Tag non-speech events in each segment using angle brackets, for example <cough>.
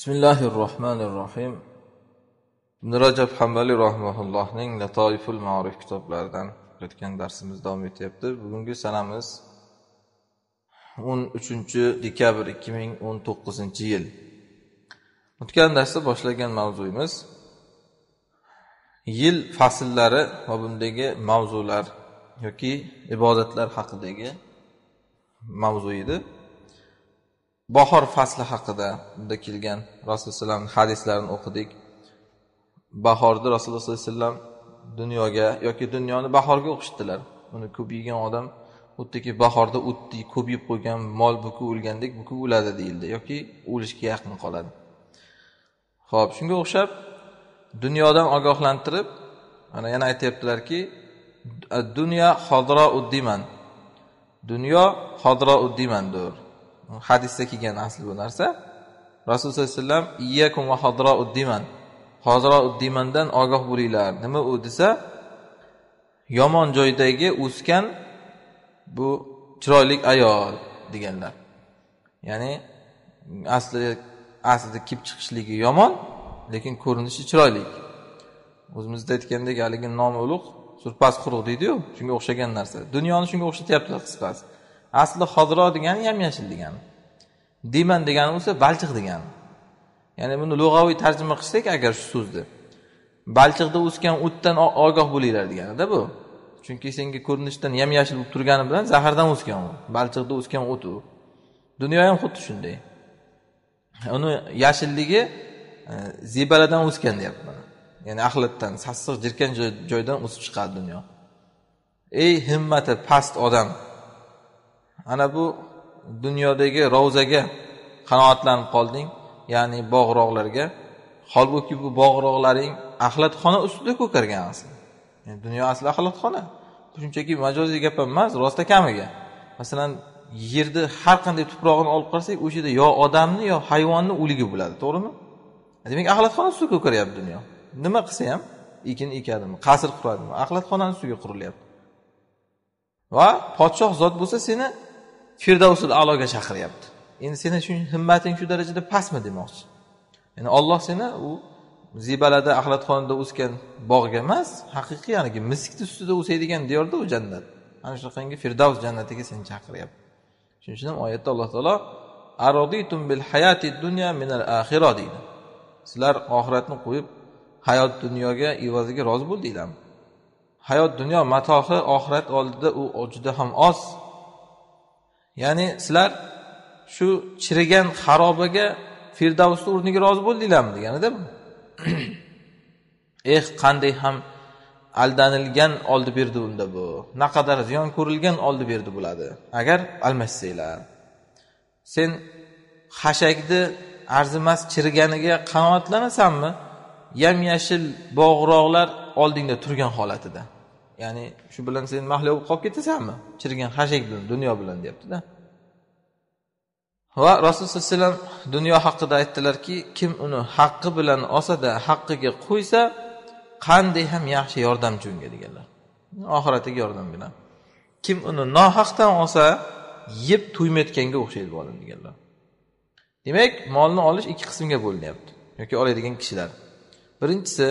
bismillahi rohmanir rohim ibn rajab hambali rahmaullohning latoiful marif kitoblaridan o'tgan darsimiz davom etyapti. Bugungi sanamiz o'n uchinchi dekabr ikki ming o'n to'qqizinchi yil. O'tgan darsda boshlagan mavzuyimiz yil fasllari va bundagi mavzular yoki ibodatlar haqidagi mavzu edi. Bahor fasli haqida unda kelgan rasululloh alayhi hadislarini o'qidik. Bahorda rasululloh sollallohu alayhi vasallam dunyoga yoki dunyoni bahorga o'xshatdilar. Uni ko'paygan odam xuddiki bahorda o'tdek ko'payib qo'ygan mol buki o'lgandek buki o'ladi deyildi yoki o'lishga yaqin qoladi. Ho'p shunga o'xshab dunyodan ogohlantirib mana yana aytyaptilarki dunyo hodrouddiman dunyo hodrouddimandir hadisda kelgan asli bu narsa. Rasululloh sollallohu alayhi vasallam iyyakum va hodrouddiman hodrouddimandan ogoh bo'linglar. Nima u desa yomon joydagi o'sgan bu chiroyli ayol deganlar. Ya'ni asli aslida kelib chiqishligi yomon lekin ko'rinishi chiroyli. O'zimizda aytgandek haligi nomi ulug' surpas quruq deydiyu shunga o'xshagan narsa. Dunyoni shunga o'xshatyaptilar qisqasi. Asli hodiro degani yam yashil degani. Diman degani bo'lsa balchiq degani. Ya'ni buni lug'aviy tarjima qilsak agar shu so'zni balchiqda o'sgan o'tdan ogoh bo'linglar deganida bu. Chunki senga ko'rinishdan yam yashil bo'lib turgani bilan zahardan o'sgan u. Balchiqda o'sgan o't u. Dunyo ham xuddi shunday. Uni yashilligi e, zebaladan o'sgan deyapman ya'ni axlatdan sassiq jirkan joydan o'sib chiqadi dunyo. Ey himmati past odam! Ana bu dunyodagi ravzaga qanoatlanib qolding ya'ni bog'roqlarga. Holbuki bu bog'roqlaring axlatxona ustida ko'kargan asli yani dunyo asli axlatxona. Bu shunchaki majoziy gap emas rostakamiga masalan yerni har qanday tuprog'ini olib qarasak o'sha yerda yo odamni yo hayvonni o'ligi bo'ladi to'g'rimi? Demak axlatxona ustida ko'karyapti dunyo. Nima qilsa ham ekin ekadimi qasr quradimi axlatxonani ustiga qurilyapti. Va podshoh zot bo'lsa seni firdavsul aloga chaqiryapti. Endi seni shu himmating shu darajada pastmi demoqchi? Ya'ni olloh seni u zibalada axlatxonada o'sgan bog'ga emas haqiqiy haligi miskni ustida o'saydigan diyorda u jannat. Ana shunaqangi firdavs jannatiga seni chaqiryapti. Shuning uchun ham oyatda alloh taolo aroditum bil hayati dunya minal axiro deydi. Sizlar oxiratni qo'yib hayot dunyoga evaziga rozi bo'ldinglarmi? Hayot dunyo matohi oxirat oldida u juda ham oz. Ya'ni sizlar shu chirigan xarobaga firdavsni o'rniga rozi bo'ldinglarmi deganida bu. <coughs> Eh qanday ham aldanilgan oldi berdi unda bu. Naqadar ziyon ko'rilgan oldi berdi bo'ladi. Agar almashsanglar sen xashakni arzimas chiriganiga qanoatlanasanmi yam yashil bog'roqlar oldingda turgan holatida. Ya'ni shu bilan sen mahliyo bo'lib qolib ketasanmi? Chirigan xashak bilan dunyo bilan deyaptida. Va rasululloh sallallohu alayhi vasallam dunyo haqida aytdilarki kim uni haqqi bilan olsada haqqiga qo'ysa qanday ham yaxshi yordamchi unga deganlar. Oxiratiga yordam bilan. Kim uni nohaqdan olsa yeb to'ymayotganga o'xshaydi bu odam deganlar. Demak molni olish ikki qismga bo'linyapti yoki oladigan kishilar. Birinchisi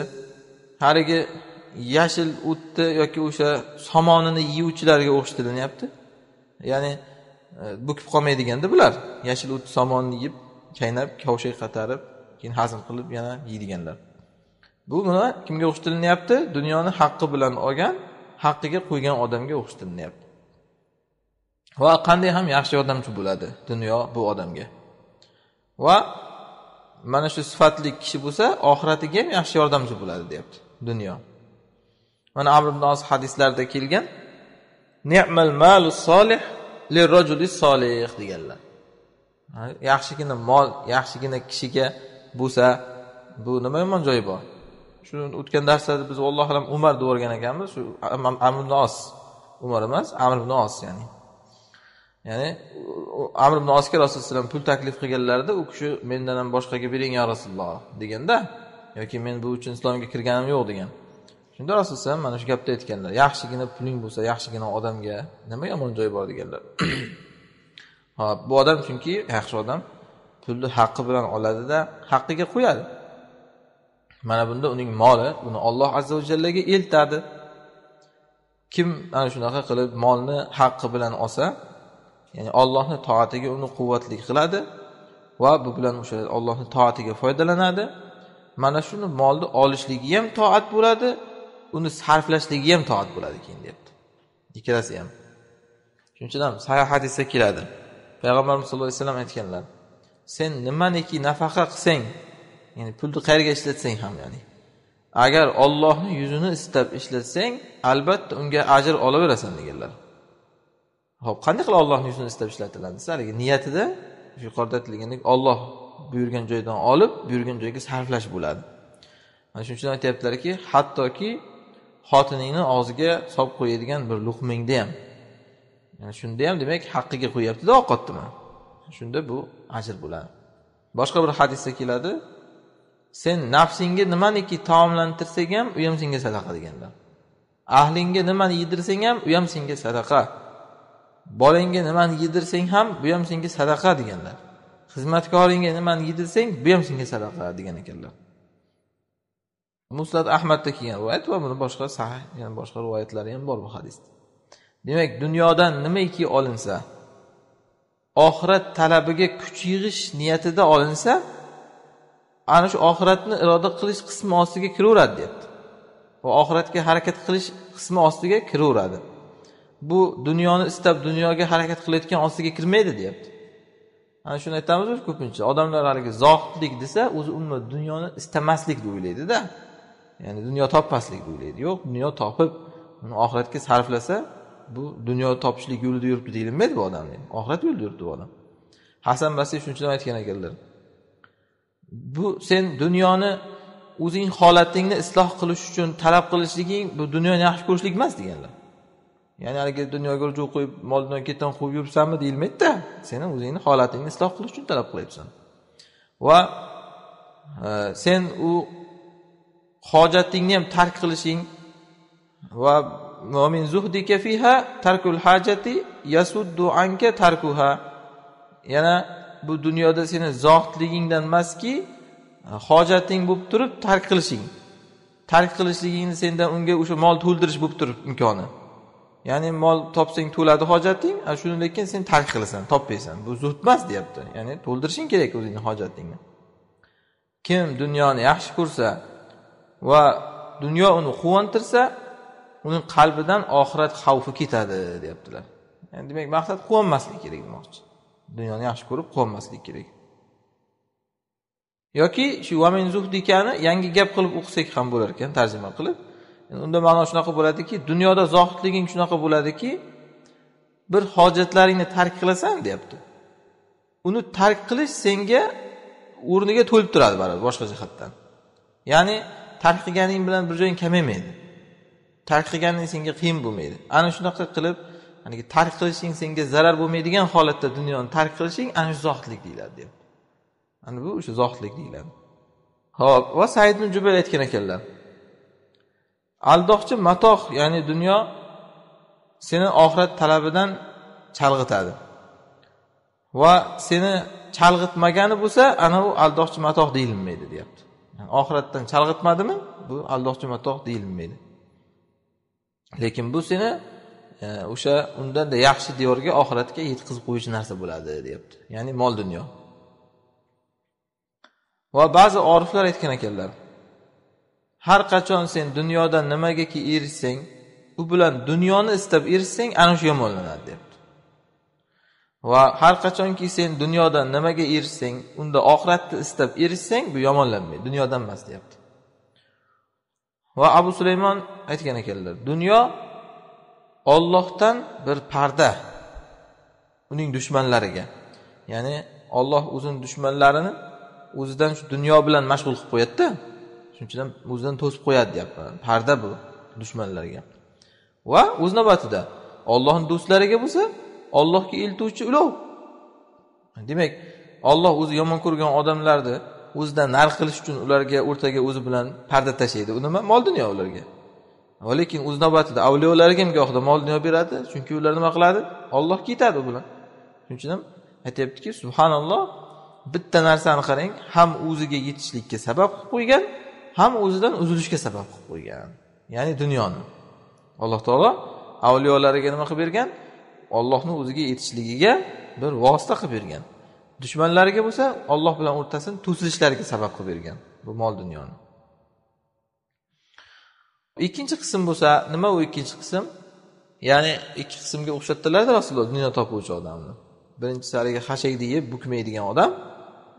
haligi yashil o'tni yoki o'sha somonini yeyuvchilarga o'xshatilinyapti ya'ni e, bukib qolmaydiganda bular yashil o't somonni yeb chaynab kavshay qatarib keyin hazm qilib yana yeydiganlar. Bu nima kimga o'xshatilinyapti dunyoni haqqi bilan olgan haqqiga qo'ygan odamga o'xshatilinyapti va qanday ham yaxshi yordamchi bo'ladi dunyo bu odamga. Va mana shu sifatli kishi bo'lsa oxiratiga ham yaxshi yordamchi bo'ladi deyapti dunyo. Mana amr ibn os hadislarda kelgan ni'mal malu solih lirrajuli solih deganlar. Yaxshigina mol yaxshigina kishiga bo'lsa bu nima yomon joyi bor? Shu o'tgan darslarda biz allohu alam umar deb yuborgan ekanmiz shu amr ibn os umar emas amr ibn os ya'ni. Ya'ni amr ibn osga rasululloh alayhi vasallam pul taklif qilganlarida u kishi mendan ham boshqaga bering ya rasululloh deganda yoki men bu uchun islomga kirganim yo'q degan. Shunda rasululloh alayhi mana shu gapni aytganlar yaxshigina puling bo'lsa yaxshigina odamga nima yomon joyi bor deganlar. <clears throat> Hop bu odam chunki yaxshi odam pulni haqqi bilan oladida haqqiga qo'yadi. Mana bunda uning moli uni olloh azza va jallaga eltadi. Kim ana shunaqa qilib molni haqqi bilan olsa ya'ni ollohni toatiga uni quvvatli qiladi va bu bilan o'sha ollohni toatiga foydalanadi. Mana shuni molni olishligi ham toat bo'ladi. Uni sarflashligi ham toat bo'ladi keyin deyapti. Ikkalasi ham. Shuning uchun ham sahih hadisda keladi. Payg'ambarimiz sallallohu alayhi vasallam aytganlar sen nimaniki nafaqa qilsang ya'ni pulni qayerga ishlatsang ham ya'ni agar ollohni yuzini istab ishlatsang albatta unga ajr olaverasan deganlar. Ho'p qanday qilib ollohni yuzini istab ishlatiladi desa haligi niyatida yuqorida aytilgandek olloh buyurgan joydan olib buyurgan joyga sarflash bo'ladi. Mana shuning uchun aytyaptilarki hattoki xotiningni og'ziga solib qo'yadigan bir luqmingda ham. Yani shunda ham demak haqqiga qo'yyaptida ovqatnimi shunda bu ajr bo'ladi. Boshqa bir hadisda keladi. Sen nafsingga nimaniki taomlantirsang ham u ham senga sadaqa deganlar. Ahlingga nimani yedirsang ham u ham senga sadaqa. Bolangga nimani yedirsang ham bu ham senga sadaqa deganlar. Xizmatkoringga nimani yedirsang bu ham senga sadaqa degan ekanlar. Musnat ahmadda kelgan rivoyat va buni boshqa sahih yana boshqa rivoyatlari ham bor bu hadisda. Demak dunyodan nimaiki olinsa oxirat talabiga kuch yig'ish niyatida olinsa ana shu oxiratni iroda qilish qismi ostiga kiraveradi deyapti. Va oxiratga harakat qilish qismi ostiga kiraveradi. Bu dunyoni istab dunyoga harakat qilayotgan ostiga kirmaydi deyapti. Ana shuni aytamiz ko'pincha. Odamlar haligi zohidlik desa o'zi umuman dunyoni istamaslik deb o'ylaydida. Ya'ni dunyo topmaslik o'ylaydi. Yo'q dunyo topib uni oxiratga sarflasa bu dunyo topishlik yo'lida yuribdi deyilmaydi bu odam oxirat yo'lida yuribdi bu odam. Hasan basiy shuning uchun aytgan ekanlar bu sen dunyoni o'zing holatingni isloh qilish uchun talab qilishliging bu dunyoni yaxshi ko'rishlik emas deganlar. Ya'ni haligi dunyoga ruju qo'yib mol dunyo ketdan quvib yuribsanmi deyilmaydida seni o'zingni holatingni isloh qilish uchun talab qilyapsan. Va e, sen u hojatingni ham tark qilishing va mo'min zuhdika fiha tarkul hajati yasuddu anka tarkuha. Yana bu dunyoda seni zohidligingdan emaski hojating bo'lib turib tark qilishing. Tark qilishligingni sendan unga o'sha mol to'ldirish bo'lib turib imkoni. Ya'ni mol topsang to'ladi hojating ana shuni lekin sen tark qilasan topmaysan. Bu zuhd emas deyapti. Ya'ni to'ldirishing kerak o'zingni hojatingni. Kim dunyoni yaxshi ko'rsa va dunyo uni quvontirsa uning qalbidan oxirat xavfi ketadi deyaptilar. Yani demak maqsad quvonmaslik kerak demoqchi. Dunyoni yaxshi ko'rib quvonmaslik kerak. Yoki shu vamin zuhdikani yangi gap qilib o'qisak ham bo'lar ekan tarjima qilib. Unda ma'no shunaqa bo'ladiki dunyoda zohidliging shunaqa bo'ladiki bir hojatlaringni tark qilasan deyapti. Uni tark qilish senga o'rniga to'lib turadi baribir boshqa jihatdan. Ya'ni tark qilganing bilan bir joying kamaymaydi tark qilganing senga qiyin bo'lmaydi. Ana shunaqa qilib haligi tark qilishing senga zarar bo'lmaydigan holatda dunyoni tark qilishing ana shu zohidlik deyiladi deyapti ana bu o'sha zohidlik deyiladi. Ho'p va said ibn jubayr aytgan ekanlar. Aldoqchi matoh ya'ni dunyo seni oxirat talabidan chalg'itadi. Va seni chalg'itmagani bo'lsa ana u aldoqchi matoh deyilmaydi deyapti. Oxiratdan chalg'itmadimi? Bu aldoqchi matoh deyilmaydi lekin bu seni e, o'sha undanda yaxshi diyorga oxiratga yetkazib qo'yuvchi narsa bo'ladi deyapti. Ya'ni mol dunyo. Va ba'zi oriflar aytgan ekanlar har qachon sen dunyodan nimagaki erishsang u bilan dunyoni istab erishsang ana shu yomonlanadi deyapti. Va har qachonki sen dunyodan nimaga erishsang unda oxiratni istab erishsang bu yomonlanmaydi. Dunyodan emas deyapti. Va abu sulaymon aytgan ekanlar dunyo ollohdan bir parda uning dushmanlariga. Ya'ni olloh o'zini dushmanlarini o'zidan shu dunyo bilan mashg'ul qilib qo'yadida shuning uchun ham o'zidan to'sib qo'yadi deyapti. Parda bu dushmanlarga. Va o'z navbatida ollohni do'stlariga bo'lsa ollohga eltuvchi ulov. Demak olloh o'zi yomon ko'rgan odamlarni o'zidan nar qilish uchun ularga o'rtaga o'zi bilan parda tashlaydi. U nima mol dunyo ularga. Lekin o'z navbatida avliyolarga ham gohida mol dunyo beradi chunki ular nima qiladi? Ollohga yetadi u bilan. Shuning uchun ham aytyaptiki subhanalloh bitta narsani qarang ham o'ziga yetishlikka sabab qilib qo'ygan ham o'zidan uzilishga sabab qilib qo'ygan. Ya'ni dunyoni. Alloh taolo avliyolariga nima qilib bergan? Ollohni o'ziga yetishligiga bir vosita qilib bergan. Dushmanlariga bo'lsa olloh bilan o'rtasini to'silishlariga sabab qilib bergan bu mol dunyoni. Ikkinchi qism bo'lsa nima u ikkinchi qism? Ya'ni ikki qismga o'xshatdilarda rasululloh dunyo topuvchi odamni. Birinchisi haligi xashakni yeb bukmaydigan odam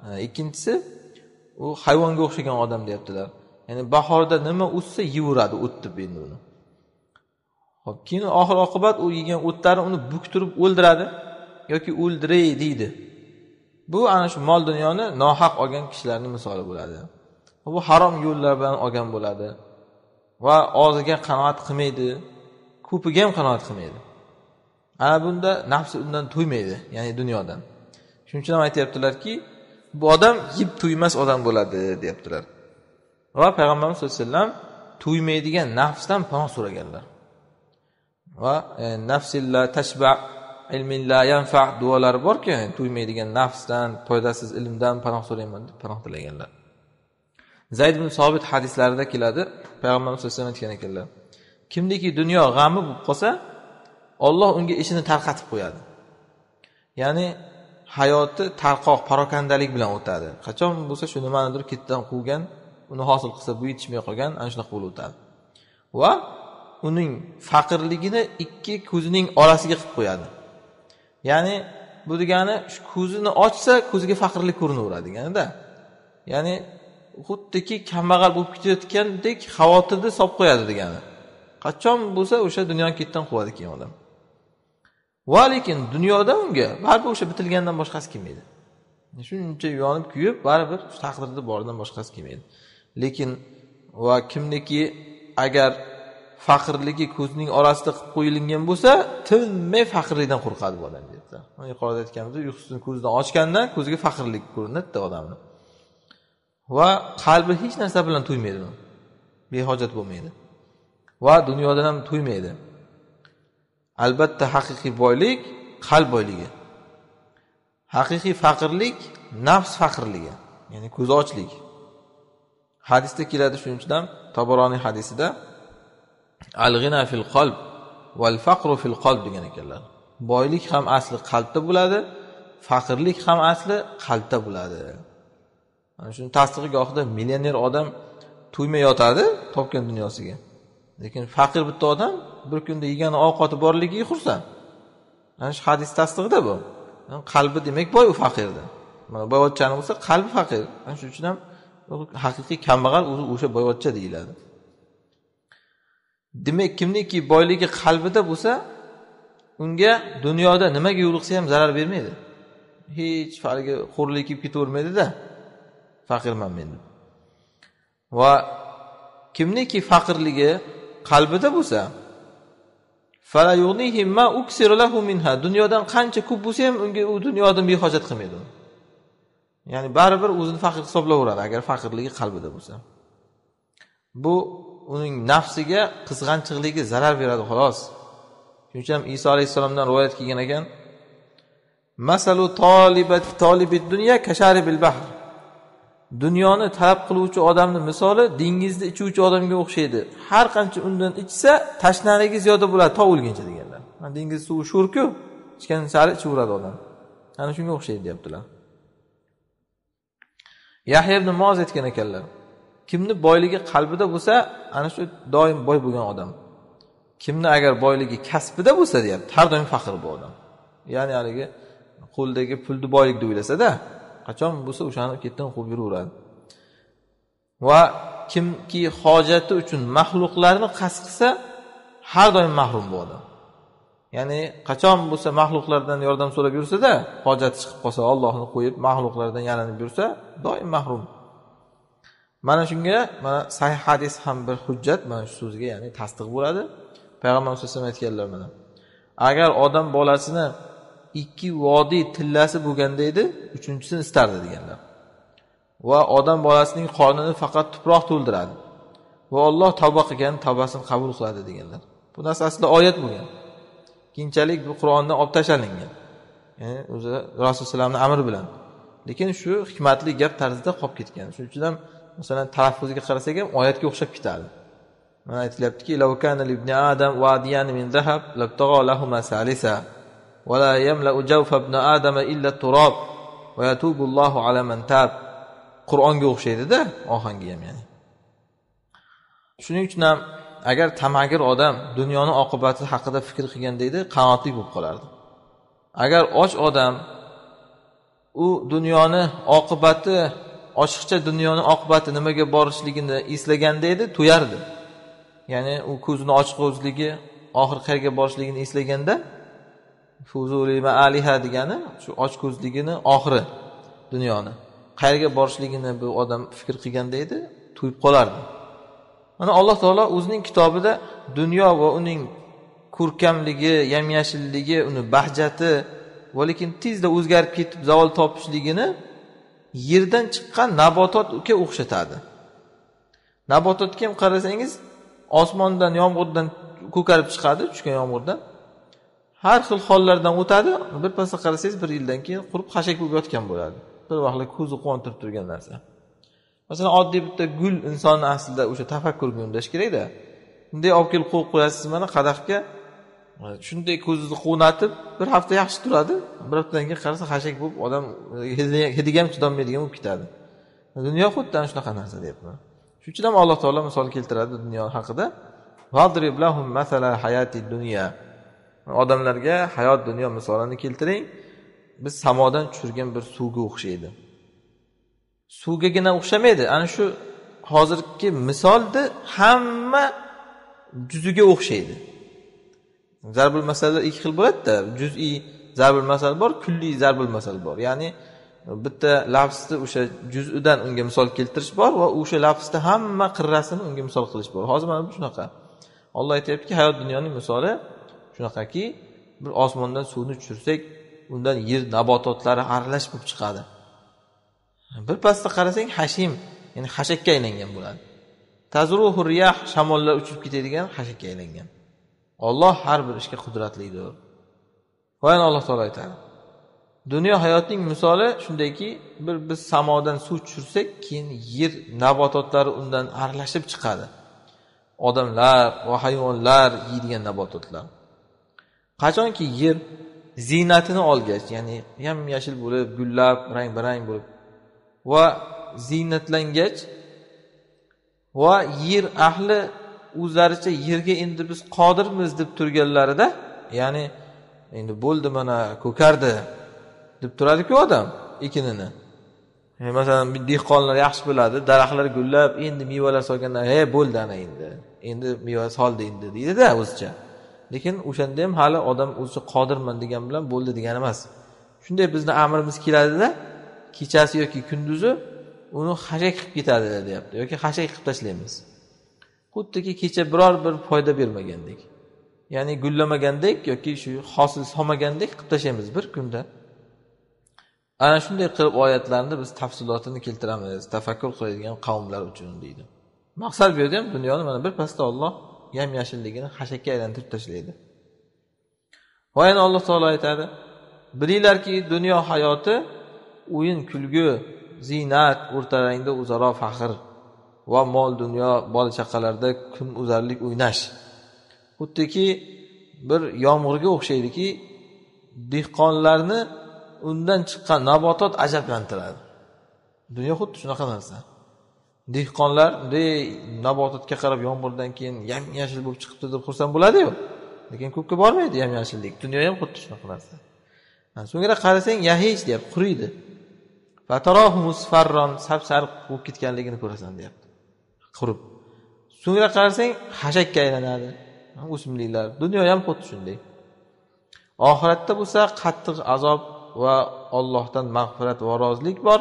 e, ikkinchisi u hayvonga o'xshagan odam deyaptilar. Ya'ni bahorda nima o'ssa yeyveradi o't endi uni. Hop keyin oxir oqibat u yegan o'tlari uni buktirib o'ldiradi yoki o'ldiray deydi. Bu ana shu mol dunyoni nohaq olgan kishilarni misoli bo'ladi. Bu harom yo'llar bilan olgan bo'ladi va og'ziga qanoat qilmaydi ko'piga ham qanoat qilmaydi. Ana bunda nafsi undan to'ymaydi ya'ni dunyodan. Shuning uchun ham aytyaptilarki bu odam yeb to'ymas odam bo'ladi deyaptilar. Va payg'ambarimiz sallallohu alayhi vasallam to'ymaydigan nafsdan panoh so'raganlar. Va e, nafsilla tashba ilmilla yanfa duolari borku e, to'ymaydigan nafsdan foydasiz ilmdan panoh so'rayman deb panoh tilaganlar. Zayd ibn sobit hadislarida keladi payg'ambarimiz sallallohu alayhi vasallam aytgan ekanlar. Kimniki dunyo g'ami bo'lib qolsa olloh unga ishini tarqatib qo'yadi. Ya'ni hayoti tarqoq parokandalik bilan o'tadi. Qachon bo'lsa shu nimanidir ketdan quvgan uni hosil qilsa bu yetishmay qolgan ana shunaqa bo'lib o'tadi. Va uning faqirligini ikki ko'zining orasiga qilib qo'yadi. Ya'ni bu degani shu ko'zini ochsa ko'ziga faqirlik ko'rinaveradi deganida ya'ni xuddiki kambag'al bo'lib ketayotgandek xavotirni solib qo'yadi degani. Qachon bo'lsa o'sha dunyoni ketdan quvadi keyin odam. Va lekin dunyoda unga baribir o'sha bitilgandan boshqasi kelmaydi. Shuncha yonib kuyib baribir taqdirda boridan boshqasi kelmaydi. Lekin va kimniki agar faqirligi ko'zning orasida qilib qo'yilgan bo'lsa tinmay faqirlikdan qo'rqadi bu odam deyapti yuqorida aytganimizdek uyqusini ko'zidan ochgandan ko'ziga faqirlik ko'rinadida odamni. Va qalbi hech narsa bilan to'ymaydi behojat bo'lmaydi. Va dunyodan ham to'ymaydi. Albatta haqiqiy boylik qalb boyligi. Haqiqiy faqirlik nafs faqirligi ya'ni ko'zi ochlik. Hadisda keladi shuning uchun ham taboroniy hadisida al g'ina fil qalb val faqru fil qalb degan ekanlar. Boylik ham asli qalbda bo'ladi faqirlik ham asli qalbda bo'ladi. Mana shuni tasdig'i gohida millioner odam to'ymay yotadi topgan dunyosiga. Lekin faqir bitta odam bir kunda yegan ovqati borligiga xursand. Ana shu hadis tasdig'ida bu. Qalbi demak boy u faqirni mana boyvachchani bo'lsa qalbi faqir. Ana shuning uchun ham haqiqiy kambag'al o'zi o'sha boyvachcha deyiladi. Demak kimniki boyligi qalbida bo'lsa unga dunyoda nimaga yo'liqsa ham zarar bermaydi. Hech haligi xo'rlik kelib ketavermaydida faqirman men. Deb va kimniki faqirligi qalbida bo'lsa dunyodan qancha ko'p bo'lsa ham unga u dunyodan behojat qilmaydi. Ya'ni baribir o'zini faqir hisoblayveradi agar faqirligi qalbida bo'lsa. Bu uning nafsiga qizg'anchiqligi zarar beradi xolos. Shuning uchun ham iso alayhissalomdan rivoyat kelgan ekan masalu tolibi dunya kashari bil bahr. Dunyoni talab qiluvchi odamni misoli dengizni ichuvchi odamga o'xshaydi. Har qancha undan ichsa tashnaligi ziyoda bo'ladi to o'lguncha deganlar. Dengiz suvi sho'rku ichgan sari ichaveradi odam. Ana shunga o'xshaydi deyaptilar. Yahya ibn moz aytgan ekanlar kimni boyligi qalbida bo'lsa ana shu doim boy bo'lgan odam. Kimni agar boyligi kasbida bo'lsa deyapti har doim faxr bu odam. Ya'ni haligi qo'ldagi pulni boylik deb o'ylasada qachon bo'lsa o'shani ketdan quvib yuraveradi. Va kimki hojati uchun maxluqlarni qasd qilsa har doim mahrum bu odam. Ya'ni qachon bo'lsa maxluqlardan yordam so'rab yursada hojati chiqib qolsa ollohni qo'yib maxluqlardan yalinib yursa doim mahrum. Mana shunga mana sahih hadis ham bir hujjat mana shu so'zga ya'ni tasdiq bo'ladi. Payg'ambar alayhi vasallam aytganlar mana agar odam bolasini ikki vodiy tillasi bo'lganda edi uchinchisini istardi deganlar. Va odam bolasining qornini faqat tuproq to'ldiradi va olloh tavba qilgan tavbasini qabul qiladi deganlar. Bu narsa aslida oyat bo'lgan. Keyinchalik bu qur'ondan olib tashlangan ya'ni o'zi rasululloh alayhivasallamni amri bilan. Lekin shu hikmatli gap tarzida qolib ketgan. Shuning uchun ham masalan talaffuziga qarasak ham oyatga o'xshab ketadi mana aytilyaptiki ولا يملأ جوف ابن آدم إلا التراب ويتوب الله على من تاب qur'onga o'xshaydida ohangi ham ya'ni shuning uchun ham agar tamagir odam dunyoni oqibati haqida fikr qilganda edi qanoatli bo'lib qolardi agar och odam u dunyoni oqibati ochiqcha dunyoni oqibati nimaga borishligini eslaganda edi to'yardi ya'ni u ko'zini ochiq o'zligi oxiri qayerga borishligini eslaganda aliha degani shu ochko'zligini oxiri dunyoni. Qayerga borishligini bu odam fikr qilganda edi to'yib qolardi. Mana alloh taolo o'zining kitobida dunyo va uning ko'rkamligi yam yashilligi uni bahjati va lekin tezda o'zgarib ketib zavol topishligini yerdan chiqqan nabototga o'xshatadi. Nabototga ham qarasangiz osmondan yomg'irdan ko'karib chiqadi tushgan yomg'irdan. Har xil hollardan o'tadi birpasda qarasangiz bir yildan keyin qurib xashak bo'lib yotgan bo'ladi. Bir vaqtlar ko'zni quvontirib turgan narsa. Masalan oddiy bitta gul insonni aslida o'sha tafakkurga undash kerakda. Bunday olib kelib qo'yib qo'yasiz mana qadaxga shunday ko'zini quvnatib bir hafta yaxshi turadi. Bir haftadan keyin qarasa xashak bo'lib odam hidiga ham chidolmaydigan bo'lib ketadi. Dunyo xuddi ana shunaqa narsa deyapman. Shuning uchun ham alloh taolo misol keltiradi dunyo haqida. Odamlarga hayot dunyo misolini keltiring. Biz samodan tushirgan bir suvga o'xshaydi. Suvgagina o'xshamaydi. Ana shu hozirgi misolni hamma juziga o'xshaydi. Zarbul masallar ikki xil bo'ladida. Juziy zarbul masal bor kulliy zarbul masal bor. Ya'ni bitta lafzni o'sha juzidan unga misol keltirish bor va o'sha lafzni hamma qirrasini unga misol qilish bor. Hozir mana bu shunaqa. Olloh aytyaptiki hayot dunyoning misoli shunaqaki bir osmondan suvni tushirsak undan yer nabototlari aralash bo'lib chiqadi. Birpasda qarasang hashim ya'ni hashakka aylangan bo'ladi. Tazruhu riyah shamollar uchib ketadigan hashakka aylangan. Olloh har bir ishga qudratlidir. Va yana alloh taolo aytadi. Dunyo hayotining misoli shundayki bir biz samodan suv tushirsak keyin yer nabototlari undan aralashib chiqadi. Odamlar va hayvonlar yeydigan nabototlar. Qachonki yer ziynatini olgach ya'ni yam yashil bo'lib gullab rang barang bo'lib va ziynatlangach va yer ahli o'zlaricha yerga endi biz qodirmiz deb turganlarida ya'ni endi bo'ldi mana ko'kardi deb turadiku odam ekinini. Masalan dehqonlar yaxshi biladi daraxtlar gullab endi mevalar solganda he bo'ldi ana endi endi meva soldi endi deydida o'zicha. Lekin o'shanda ham hali odam o'zicha qodirman degan bilan bo'ldi degani emas. Shunday bizni amrimiz keladida kechasi yoki kunduzi uni xashak qilib ketadi deyapti yoki xashak qilib tashlaymiz. Xuddiki kecha biror bir foyda bermagandek. Ya'ni gullamagandek yoki shu hosil solmagandek qilib tashlaymiz bir kunda. Ana shunday qilib oyatlarni biz tafsilotini keltiramiz tafakkur qiladigan qavmlar uchun deydi. Maqsad bu yerda ham dunyoni mana birpasda olloh yam yashilligini xashakka aylantirib tashlaydi. Va yana alloh taolo aytadi bilinglarki dunyo hayoti o'yin kulgu ziynat o'rtarangda o'zaro faxr. Va mol dunyo bola chaqalarda kun uzarlik o'ynash. Xuddiki bir yomg'irga o'xshaydiki dehqonlarni undan chiqqan nabotot ajablantiradi. Dunyo xuddi shunaqa narsa. Dehqonlar bunday nabototga qarab yomg'irdan keyin yam yashil bo'lib chiqibdi deb xursand bo'ladiyu. Lekin ko'kka bormaydi yam yashillik. Dunyo ham xuddi shunaqa narsa. So'ngra qarasang yahich deyapti quriydi. Sap sariq bo'lib ketganligini ko'rasan deyapti. Qurib. So'ngra qarasang hashakka aylanadi. O'simliklar dunyo ham xuddi shunday. Oxiratda bo'lsa qattiq azob va ollohdan mag'firat va rozilik bor.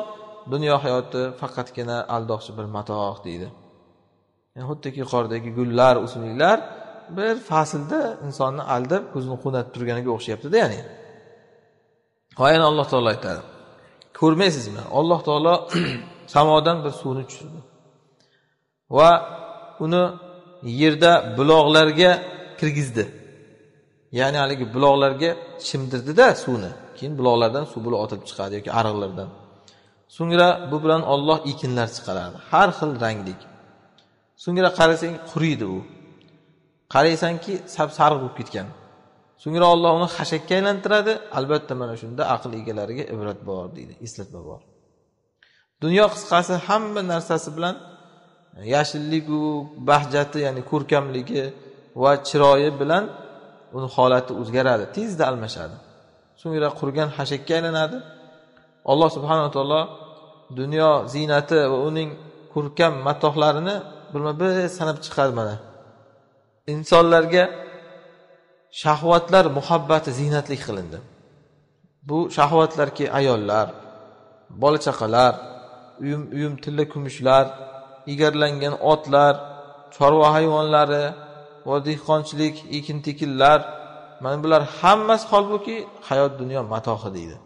Dunyo hayoti faqatgina aldoqchi bir matoh deydi. Yani xuddiki yuqoridagi gullar o'simliklar bir faslda insonni aldab ko'zini quvnatib turganiga o'xshayaptida ya'ni. Va yana alloh taolo aytadi. Ko'rmaysizmi? Alloh taolo <clears throat> samodan bir suvni tushirdi. Va uni yerda buloqlarga kirgizdi. Ya'ni haligi buloqlarga chimdirdida suvni. Keyin buloqlardan suv buloq otilib chiqadi yoki ariqlardan. So'ngra bu bilan olloh ekinlar chiqaradi. Har xil ranglik. So'ngra qarasang quriydi u. Qaraysanki sap sariq bo'lib ketgan. So'ngra olloh uni hashakka aylantiradi. Albatta mana shunda aql egalariga ibrat bor deydi eslatma bor dunyo qisqasi hamma narsasi bilan yashilligu bahjati ya'ni ko'rkamligi va chiroyi bilan uni holati o'zgaradi tezda almashadi. So'ngra qurgan hashakka aylanadi. Alloh subhanaa taolo dunyo ziynati va uning ko'rkam matohlarini birma bir sanab chiqadi mana. Insonlarga shahvatlar muhabbati ziynatlik qilindi. Bu shahvatlarki ayollar bola chaqalar uyum uyum tilla kumushlar egarlangan otlar chorva hayvonlari va dehqonchilik ekin tekinlar mana bular hammasi holbuki hayot dunyo matohi deydi.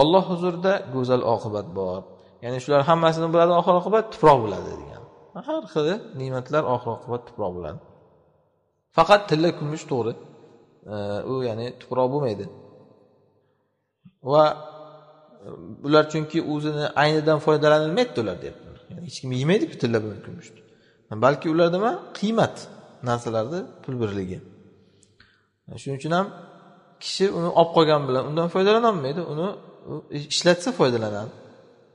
Olloh huzurida go'zal oqibat bor. Ya'ni shular hammasini biladi oxir oqibat tuproq bo'ladi degan. Har xil ne'matlar oxir oqibat tuproq bo'ladi. Faqat tilla kumush to'g'ri. U ya'ni tuproq bo'lmaydi. Va ular chunki o'zini aynidan foydalanilmaydi ular deyapti hech kim yemaydi tilla bilan kumushni balki ular nima? Qiymat narsalarni pul birligi. Shuning uchun ham kishi uni olib qolgani bilan undan foydalanolmaydi. Uni ishlatsa foydalanadi.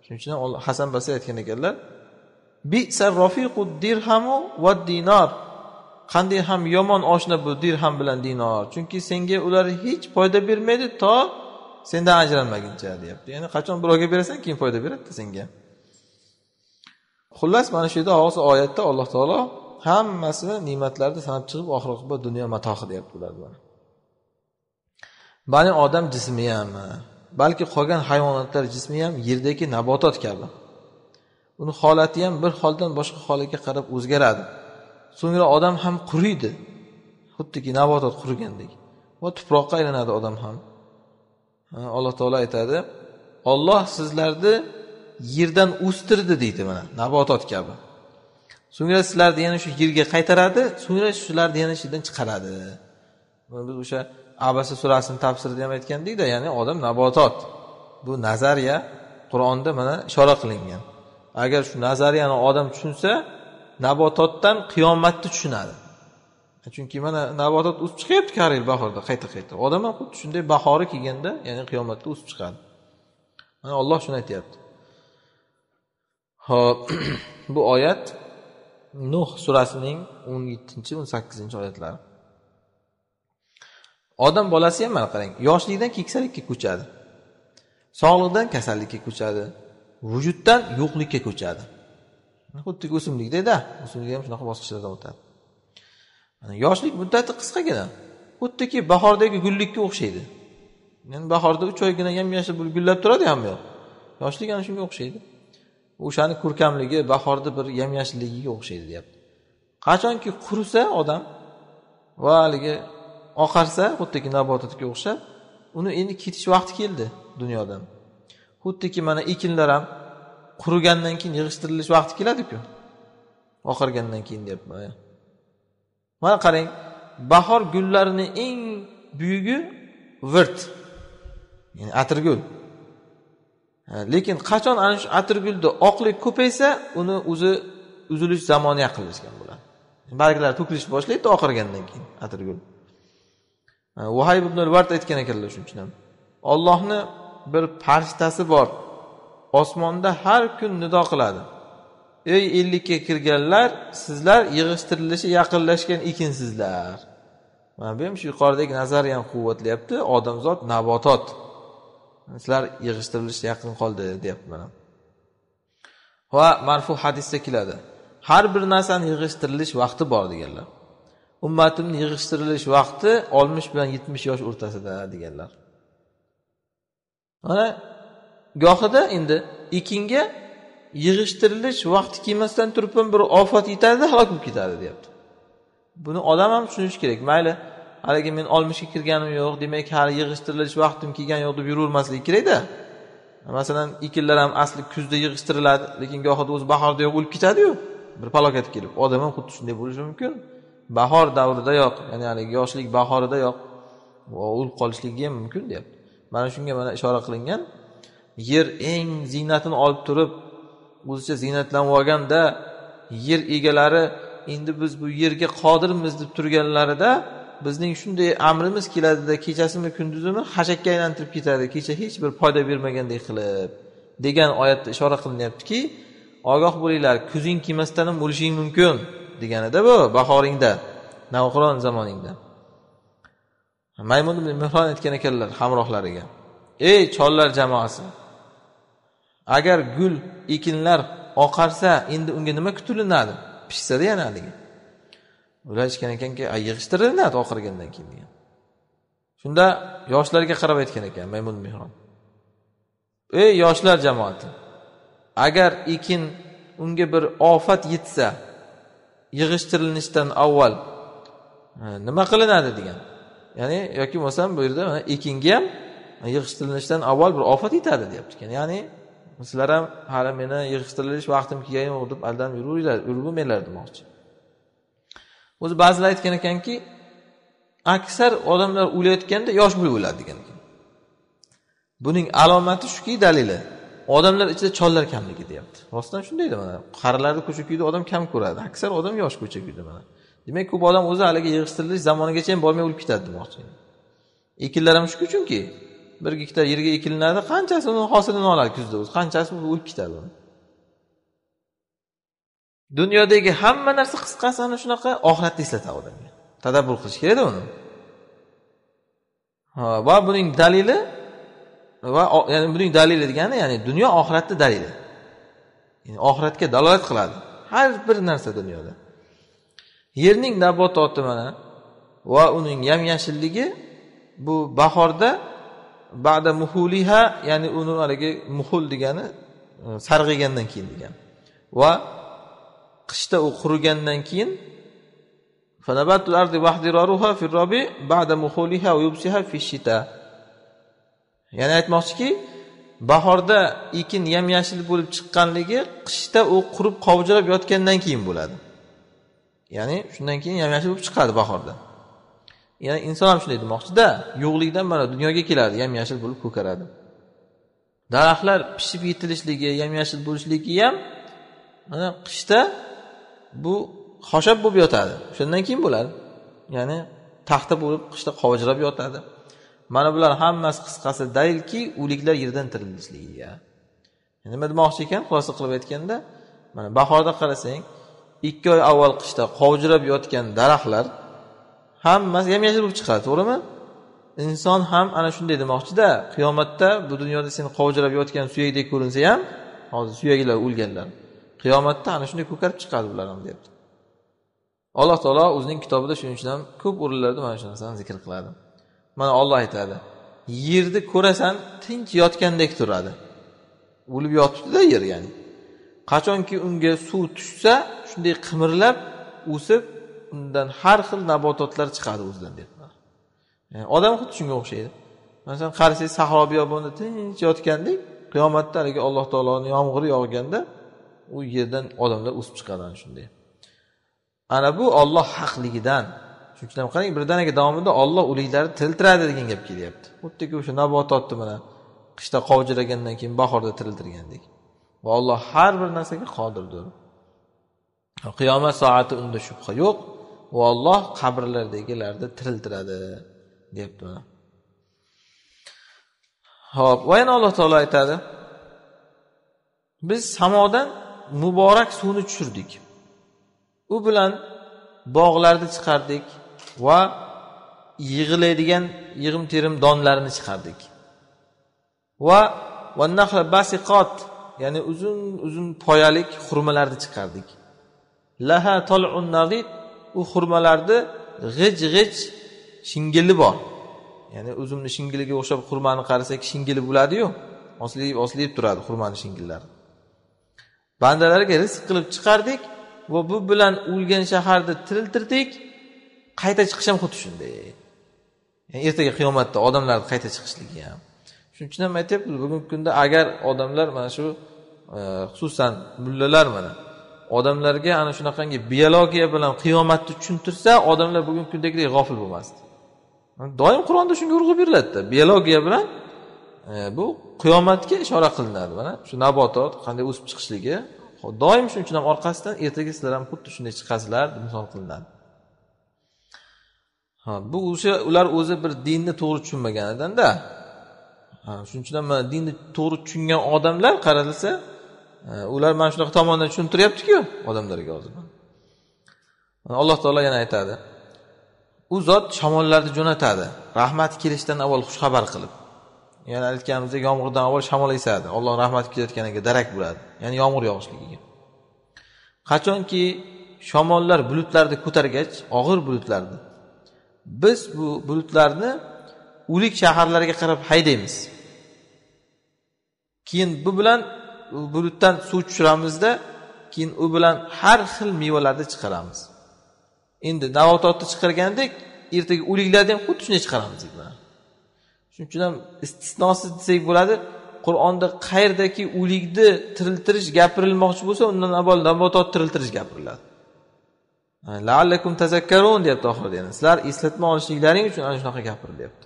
Shuning uchun ham hasan basri aytgan ekanlar dirhamu va dinor qanday ham yomon oshna bu dirham bilan dinor. Chunki senga ular hech foyda bermaydi to sendan ajralmaguncha deyapti. Ya'ni qachon birovga berasan keyin foyda beradida senga. Xullas mana shu yerda hozir oyatda alloh taolo hammasini ne'matlarni sanab chiqib oxir oqibat dunyo matohi deyapti ular bani odam jismi ham balki qolgan hayvonotlar jismi ham yerdagi nabotot kabi. Uni holati ham bir holdan boshqa holiga qarab o'zgaradi. So'ngra odam ham quriydi. Xuddiki nabotot qurigandek va tuproqqa aylanadi odam ham. Alloh taolo aytadi olloh sizlarni yerdan o'stirdi deydi mana nabotot kabi. So'ngra sizlarni yana shu yerga qaytaradi so'ngra shularni yana shu yerdan chiqaradi. Biz o'sha abasa surasini tafsirida ham aytgandikda ya'ni odam nabotot bu nazariya qur'onda mana ishora qilingan. Agar shu nazariyani odam tushunsa nabototdan qiyomatni tushunadi. Chunki mana nabotot o'sib chiqyapti har yil bahorda qayta qayta. Odam ham xuddi shunday bahori kelganda ya'ni qiyomatda o'sib chiqadi. Mana olloh shuni aytyapti. Hop <clears throat> bu oyat nuh surasining o'n yettinchi o'n sakkizinchi oyatlari. Odam bolasi ham mana qarang yoshlikdan keksalikka ko'chadi. Sog'liqdan kasallikka ko'chadi. Vujuddan yo'qlikka ko'chadi. Xuddiki o'simlikdada o'simlik ham shunaqa bosqichlardan o'tadi. Yoshlik muddati qisqagina. Xuddiki bahordagi gullikka o'xshaydi. Yani bahorda uch oygina yam yashil bo'lib gullab turadi hamma yoq. Yoshlik ana shunga o'xshaydi. O'shani ko'rkamligi bahorda bir yam yashilligiga o'xshaydi deyapti. Qachonki qurisa odam va haligi oqarsa xuddiki nabototga o'xshab uni endi ketish vaqti keldi dunyodan. Xuddiki mana ekinlar ham qurigandan keyin yig'ishtirilish vaqti keladiku. Oqargandan keyin deyapman mana qarang bahor gullarini eng buyugi virt ya'ni atirgul. Lekin qachon ana shu atirgulni oqlik ko'paysa uni o'zi uzilish zamoni yaqinlashgan bo'ladi. Barglari to'kilishni boshlaydi oqargandan keyin atirgul vahayb ibn vart aytgan ekanlar shuning uchun ham. Ollohni bir farishtasi bor. Osmonda har kun nido qiladi. Ey ellikka kirganlar sizlar yig'ishtirilishi yaqinlashgan ekansizlar mana bu ham shu yuqoridagi nazariyani quvvatlayapti. Odamzod nabotot sizlar yig'ishtirilish yaqin qoldi deyapti mana va marfu hadisda keladi. Har bir narsani yig'ishtirilish vaqti bor deganlar. Ummatimni yig'ishtirilish vaqti oltmish bilan yetmish yosh o'rtasida deganlar. Mana gohida endi ekinga yig'ishtirilish vaqti kelmasdan turib ham bir ofat yetadi halok bo'lib ketadi deyapti. Buni odam ham tushunishi kerak. Mayli haligi men oltmishga kirganim yo'q demak hali yig'ishtirilish vaqtim kelgani yo'q deb yuravermaslik kerakda. Masalan ekinlar ham asli kuzda yig'ishtiriladi lekin gohida o'zi bahordayoq o'lib ketadiyu. Bir falokat kelib odam ham xuddi shunday bo'lishi mumkin. Bahor davridayoq ya'ni haligi yoshlik bahoridayoq o'lib qolishligi ham mumkin deyapti. Mana shunga mana ishora qilingan. Yer eng ziynatini olib turib o'zicha ziynatlanib olganda yer egalari endi biz bu yerga qodirmiz deb turganlarida bizning shunday amrimiz keladida kechasimi kunduzimi hashakka aylantirib ketadi. Kecha hech bir foyda bermagandek qilib degan oyatda ishora qilinyaptiki ogoh bo'linglar kuzing kelmasdan ham o'lishing mumkin deganida bu bahoringda navqiron zamoningda. Maymun ibn mehron aytgan ekanlar hamrohlariga ey chollar jamoasi agar gul ekinlar oqarsa endi unga nima kutilinadi pishsada yana haligi. Ular aytishgan ekanki yig'ishtiriladi oqargandan keyin degan. Shunda yoshlarga qarab aytgan ekan maymun mehron. Ey yoshlar jamoati agar ekin unga bir ofat yetsa yig'ishtirilishdan avval nima qilinadi? degan. Ya'ni yoki bo'lmasam bu yerda ekinga ham yig'ishtirilishdan avval bir ofat yetadi deyapti ekan. Ya'ni sizlar ham hali meni yig'ishtirilish vaqtim kelgan yo'q deb aldanib yuraveringlar yuravermanglar demoqchi. O'zi ba'zilar aytgan ekanki aksar odamlar o'layotganda yosh bo'lib o'ladi degan ekan. Buning alomati shuki dalili odamlar ichida chollar kamligi deyapti. Rostdan shundayda mana qarilarni ko'cha kuyda odam kam ko'radi. Aksar odam yosh ko'cha kuyda mana. Demak ko'p odam o'zi haligi yig'ishtirilish zamonigacha ham bormay o'lib ketadi demoqchi ekinlar ham shuku chunki bir gektar yerga ekilinadi qanchasi uni hosilini oladi kuzda o'zi qanchasi o'lib ketadi dunyodagi hamma narsa qisqasi ana shunaqa oxiratni eslatadi odamga tadabbur qilish kerakda uni. Va buning dalili va ya'ni buning dalili degani ya'ni dunyo oxiratni dalili. Yani oxiratga dalolat qiladi. Har bir narsa dunyoda. Yerning nabototi mana va uning yam yashilligi bu bahorda ba'da muhuliha ya'ni uni haligi muhul degani e, sarg'aygandan keyin degan. Va qishda u qurigandan keyin ya'ni aytmoqchiki bahorda ekin yam yashil bo'lib chiqqanligi qishda u qurib qovjirab yotgandan keyin bo'ladi. Ya'ni shundan keyin yam yashil bo'lib chiqadi bahorda. Ya'ni inson ham shunday demoqchida yo'qlikdan mana dunyoga keladi yam yashil bo'lib ko'karadi. Daraxtlar pishib yetilishligi yam yashil bo'lishligi ham mana qishda bu xoshab bo'lib yotadi. O'shandan keyin bo'ladi. Ya'ni taxta bo'lib qishda qovjirab yotadi. Mana bular hammasi qisqasi dalilki o'liklar yerdan tirilishligiga nima demoqchi ekan? Xulosa qilib aytganda mana bahorda qarasang ikki oy avval qishda qovjirab yotgan daraxtlar hammasi yam yashil bo'lib chiqadi to'g'rimi? Inson ham ana shunday demoqchida qiyomatda bu dunyoda seni qovjirab yotgan suyakdek ko'rinsa ham hozir suyaklar o'lganlar. Qiyomatda ana shunday ko'karib chiqadi bular ham deyapti. Alloh taolo o'zining kitobida shuning uchun ham ko'p o'rinlarda mana shu narsani zikr qiladi. Mana olloh aytadi yerni ko'rasan tinch yotgandek turadi. O'lib yotibdida yer ya'ni. Qachonki unga suv tushsa shunday qimirlab o'sib undan har xil nabototlar chiqadi o'zidan deyaptilar yani odam xuddi shunga o'xshaydi. Masalan qarasangiz sahro biyobonda tinch yotgandek qiyomatda haligi alloh taoloni yomg'iri yog'ganda u yerdan odamlar o'sib chiqadi ana shunday. Ana bu olloh haqligidan shuning uchun ham qarang birdaniga davomida olloh o'liklarni tiriltiradi degan gap kelyapti. Xuddiki o'sha nabototni mana qishda qovjiragandan keyin bahorda tiriltirgandek va alloh har bir narsaga qodirdir. Qiyomat soati unda shubha yo'q. Va olloh qabrlardagilarni tiriltiradi deyapti mana. Ho'p va yana alloh taolo aytadi. Biz samodan muborak suvni tushirdik. U bilan bog'larni chiqardik va yig'iladigan yig'im terim donlarini chiqardik. Va basiqot ya'ni uzun uzun poyalik xurmalarni chiqardik. Laha tolun nadid u xurmalarni g'ij g'ij shingili bor. Ya'ni uzumni shingiliga o'xshab xurmani qarasak shingili bo'ladiyu osilib osilib turadi xurmani shingillari. Bandalarga rizq qilib chiqardik va bu bilan o'lgan shaharni tiriltirdik. Qayta chiqish ham xuddi shunday. Yani ertaga qiyomatda odamlarni qayta chiqishligi ham. Shuning uchun ham aytyapmiz bugungi kunda agar odamlar mana shu e, xususan mullalar mana odamlarga ana shunaqangi biologiya bilan qiyomatni tushuntirsa odamlar bugungi kundagidek g'ofil bo'lmasdi. Doim qur'onda shunga urg'u beriladida biologiya bilan E, bu qiyomatga ishora qilinadi. Mana shu nabotot qanday o'sib chiqishligi. Doim shuning uchun ham orqasidan ertaga sizlar ham xuddi shunday chiqasizlar deb misol qilinadi. Ha bu o'sha ular o'zi bir dinni to'g'ri tushunmaganidanda shuning uchun ham dinni to'g'ri tushungan odamlar qaralsa e, ular mana shunaqa tomondan tushuntiryaptiku odamlarga hozir. Alloh taolo yana aytadi. U zot shamollarni jo'natadi. Rahmat kelishidan avval xushxabar qilib. Ya'ni aytganimizdek yomg'irdan avval shamol esadi olloh rahmati kelayotganiga darak bo'ladi. Ya'ni yomg'ir yog'ishligiga qachonki shamollar bulutlarni ko'targach og'ir bulutlarni. Biz bu bulutlarni o'lik shaharlarga qarab haydaymiz. Keyin bu bilan bulutdan suv tushiramizda keyin u bilan har xil mevalarni chiqaramiz. Endi navototni chiqargandek ertaga o'liklarni ham xuddi shunday chiqaramiz shuning uchun ham istisnosiz desak bo'ladi qur'onda qayerdaki o'likni tiriltirish gapirilmoqchi bo'lsa undan avval nabotot tiriltirish gapiriladi. Laallakum tazakkarun deyapti oxirida yana. Sizlar eslatma olishliklaring uchun ana shunaqa gapirilyapti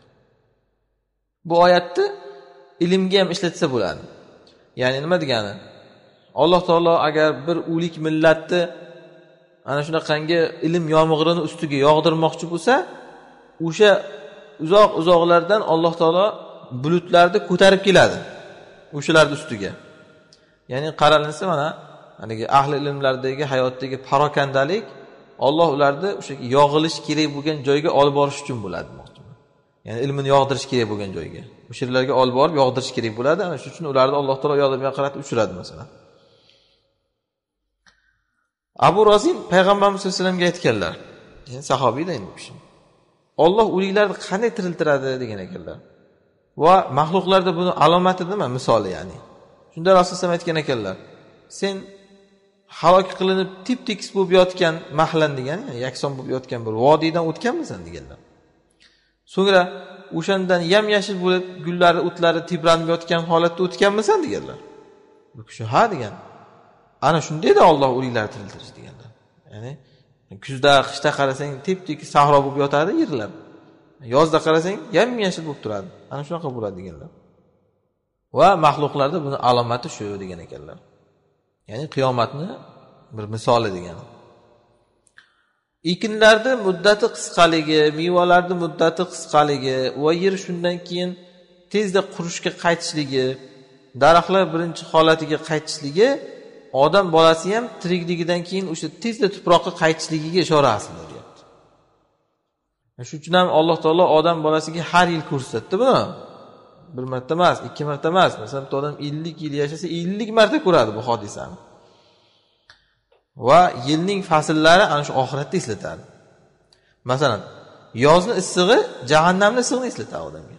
bu oyatni ilmga ham ishlatsa bo'ladi. Ya'ni nima degani? Alloh taolo agar bir o'lik millatni ana shunaqangi ilm yomg'irini ustiga yog'dirmoqchi bo'lsa o'sha uzoq uzoqlardan alloh taolo bulutlarni ko'tarib keladi o'shalarni ustiga. Ya'ni qaralinsa mana haligi ahli ilmlardagi hayotdagi parokandalik olloh ularni o'sha yog'ilish kerak bo'lgan joyga olib borish uchun bo'ladi ya'ni ilmini yog'dirish kerak bo'lgan joyga. O'sha yerlarga olib borib yog'dirish kerak bo'ladi ana shuning uchun ularni alloh taolo u yoqdan qaratib uchiradi masalan. Abu rozin payg'ambarimiz sallallohu alayhi vasallamga aytganlar sahobiyda endi bu kishi olloh o'liklarni qanday tiriltiradi degan ekanlar. Va maxluqlarda buni alomati nima? Misoli ya'ni. Shunda rasululloh aytgan ekanlar sen halok qilinib tip tekis bo'lib yotgan mahlan degan yakson bo'lib yotgan bir vodiydan o'tganmisan? deganlar. So'ngra o'shandan yam yashil bo'lib gullari o'tlari tebranib yotgan holatda o'tganmisan deganlar. U kishi ha degan. Ana shundayda olloh o'liklarni tiriltirish deganlar. Ya'ni kuzda qishda qarasang tep tekis sahro bo'lib yotadi yerlar yozda qarasang yam yashil bo'lib turadi. Ana shunaqa bo'ladi deganlar. Va maxluqlarda buni alomati shu degan ekanlar. Ya'ni qiyomatni bir misoli degani. Ekinlarni muddati qisqaligi mevalarni muddati qisqaligi va yer shundan keyin tezda qurishga qaytishligi daraxtlar birinchi holatiga qaytishligi odam bolasi ham tirikligidan keyin o'sha tezda tuproqqa qaytishligiga ishora aslida deyapti e, shuning uchun ham alloh taolo odam bolasiga har yil ko'rsatdi buni. Bir marta emas ikki marta emas. Masalan bitta odam ellik yil yashasa ellik marta ko'radi bu hodisani. Va yilning fasllari ana shu oxiratni eslatadi. Masalan yozni issig'i jahannamni issig'ini eslatadi odamga.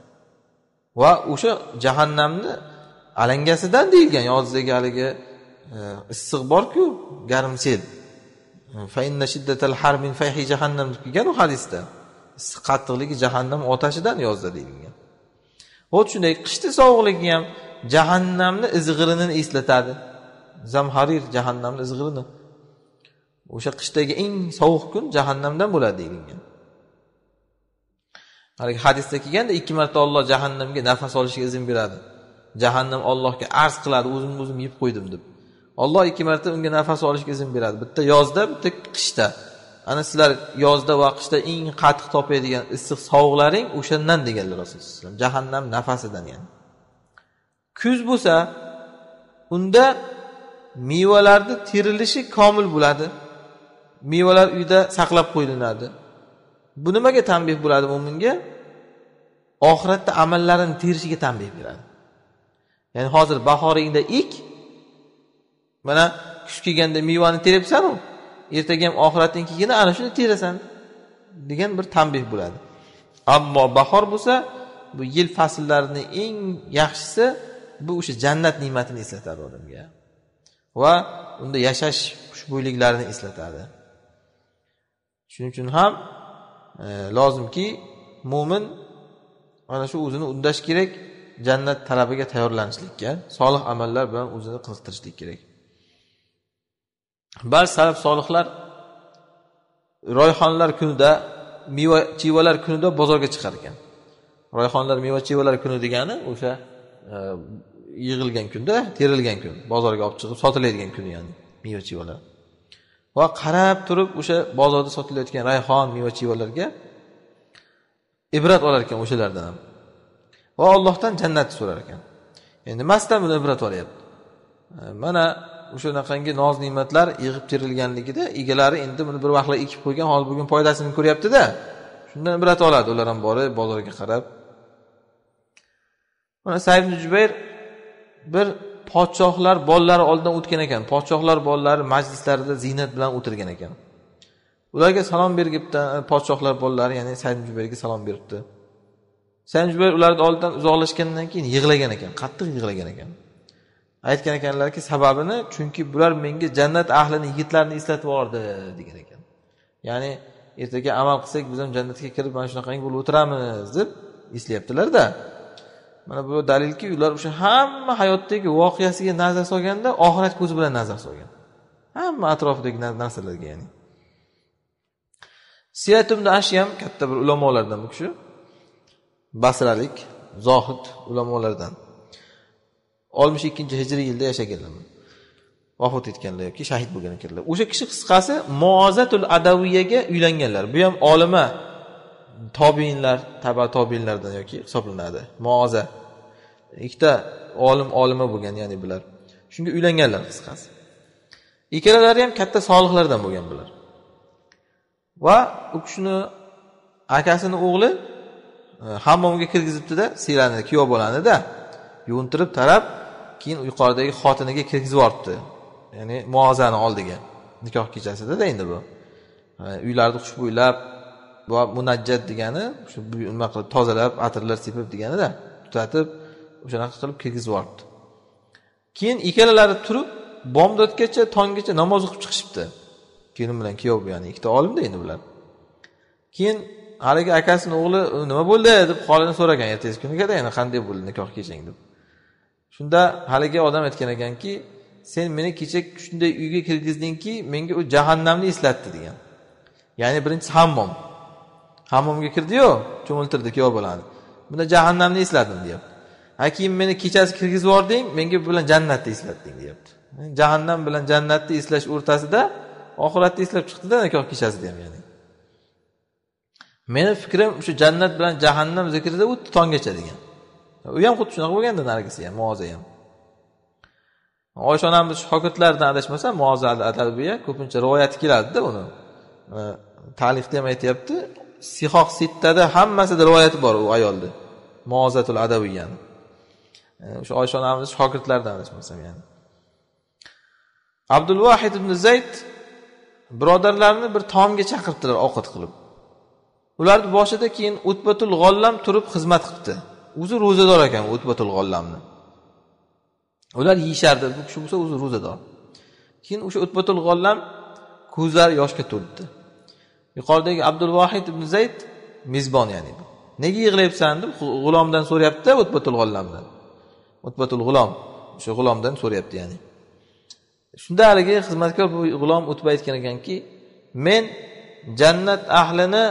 Va o'sha jahannamni alangasidan deyilgan yozdagi haligi Э, issiq borku garmsel э, jahannam deb kelgan u hadisda. Issiq qattiqligi jahannam otashidan yozda deyilgan. Xuddi shunday qishni sovuqligi ham jahannamni izg'irinini eslatadi. Zamharir jahannamni izg'irini o'sha qishdagi eng sovuq kun jahannamdan bo'ladi deyilgan. Haligi hadisda kelganda ikki marta olloh jahannamga nafas olishga izn beradi. Jahannam ollohga arz qiladi o'zimni o'zim yeb qo'ydim deb. Olloh ikki marta unga nafas olishga izn beradi. Bitta yozda bitta qishda. Ana sizlar yozda va qishda eng qattiq topadigan issiq sovuqlaring o'shandan deganlar rasululloh jahannam nafasidan ya'ni. Kuz bo'lsa unda mevalarni terilishi komil bo'ladi. Mevalar uyda saqlab qo'yilinadi. Bu nimaga tanbeh bo'ladi mo'minga oxiratda amallarini terishiga tanbeh beradi. Ya'ni hozir bahoringda ek mana kuch kelganda mevani teryapsanu ertaga ham oxiratning keyin ana shuni terasan degan bir tanbeh bo'ladi. Ammo bahor bo'lsa bu yil fasllarini eng yaxshisi bu o'sha jannat ne'matini eslatadi odamga. Va unda yashash xushbo'yliklarini eslatadi. Shuning uchun ham e, lozimki mo'min mana shu o'zini undash kerak jannat talabiga tayyorlanishlikka solih amallar bilan o'zini qiziqtirishlik kerak. Ba'zi salaf solihlar royxonlar kunida meva chevalar kunida bozorga chiqar ekan. Royxonlar meva chevalar kuni degani o'sha e, yig'ilgan kunda terilgan kun bozorga olib chiqib sotiladigan kuni ya'ni meva chevalar va qarab turib o'sha bozorda sotilayotgan rayhon meva chevalarga ibrat olar ekan o'shalardan ham. Va allohdan jannatni so'rar ekan. Endi nimasidan buni ibrat olyapti. E, mana o'shanaqangi noz ne'matlar yig'ib terilganligida egalari endi buni bir vaqtlar ekib qo'ygan hozir bugun foydasini ko'ryaptida. Shundan ibrat oladi. Ular ham borib bozorga qarab. Mana said jubayr bir podshohlar bolalari oldidan o'tgan ekan. Podshohlar bolalari majlislarida ziynat bilan o'tirgan ekan. Ularga salom bergibdi e, podshohlar bolalari ya'ni said jubayrga salom beribdi. Said jubayr ularni oldidan uzoqlashgandan keyin yig'lagan ekan qattiq yig'lagan ekan. Aytgan ekanlarki sababini chunki bular menga jannat ahlini yigitlarini eslatib yubordi degan ekan. Ya'ni ertaga amal qilsak biz ham jannatga kirib mana shunaqangi bo'lib o'tiramiz deb eslayaptilarda. Mana bu dalilki ular o'sha hamma hayotdagi voqeasiga nazar solganda oxirat ko'zi bilan nazar solgan. Hamma atrofidagi narsalarga ya'ni. Siyat ashi ham katta bir ulamolardan bu kishi basralik zohid ulamolardan. Oltmish ikkinchi hijriy yilda yashaganlar. Vafot etganlar yoki shahid bo'lgan ekanlar. O'sha kishi qisqasi muozatul adaviyaga uylanganlar. Bu ham olima tobiinlar taba tobiinlardan yoki hisoblanadi. Muoza. Ikkita olim olima bo'lgan ya'ni bular. Shunga uylanganlar qisqasi. Ikkalalari ham katta solihlardan bo'lgan bular. Va u kishini akasini o'g'li e, hammomga kirgizibdida siylani kuyov bo'lanida yuvintirib tarab keyin yuqoridagi xotiniga kirgizib yuboribdi. Ya'ni muozani oldiga. Nikoh kechasidada endi bu. Uylarni xushbo'ylab va munajjat degani shu nima qilib tozalab atirlar sepib deganida tutatib o'shanaqa qilib kirgizib yuboribdi. Keyin ikkalalari turib bomdodgacha tonggacha namoz o'qib chiqishibdi. Kelin bilan kuyov ya'ni ikkita olimda endi bular. Keyin haligi akasini o'g'li nima bo'ldi? deb holini so'ragan ertasi kunigada yana qanday bo'ldi nikoh kechang? deb. Shunda haligi odam aytgan ekanki sen meni kecha shunday uyga kirgizdingki menga u jahannamni eslatdi degan. Ya'ni birinchisi hammom. Hammomga kirdiyu cho'miltirdi kuyov bolani bunda jahannamni esladim deyapti. Ha keyin meni kechasi kirgizib yubording menga bu bilan jannatni eslatding deyapti. Jahannam bilan jannatni eslash o'rtasida oxiratni eslab chiqdida nikoh kechasida ham ya'ni. Meni fikrim o'sha jannat bilan jahannam zikrida o'tdi tonggacha degan. U ham xuddi shunaqa bo'lganda narigisi ham muoza ham. Oysha onamiz shogirdlaridan adashmasam muoza adabiya ko'pincha rivoyati keladida uni. E, Tarixda ham aytyapti sihoh sittada hammasida rivoyati bor u ayolni muozatul adaviyani e, o'sha oysha onamiz shogirdlaridan adashmasam ya'ni. Abdul vahid ibn zayd birodarlarini bir taomga chaqiribdilar ovqat qilib. Ularni boshida keyin utbatul g'ollam turib xizmat qilibdi. O'zi ro'zador ekan utbatul g'ollamni. Ular yeyishardi. Bu kishi bo'lsa o'zi ro'zador. Keyin o'sha utbatul g'ollam ko'zlari yoshga to'libdi yuqoridagi abdul vohid ibn zayd mezbon ya'ni. Nega yig'layapsan deb g'ulomdan so'rayaptida utbatul g'ollamdan. Utbatul g'ulom o'sha g'ulomdan so'rayapti ya'ni. Shunda haligi xizmatkor bu g'ulom utba aytgan ekanki men jannat ahlini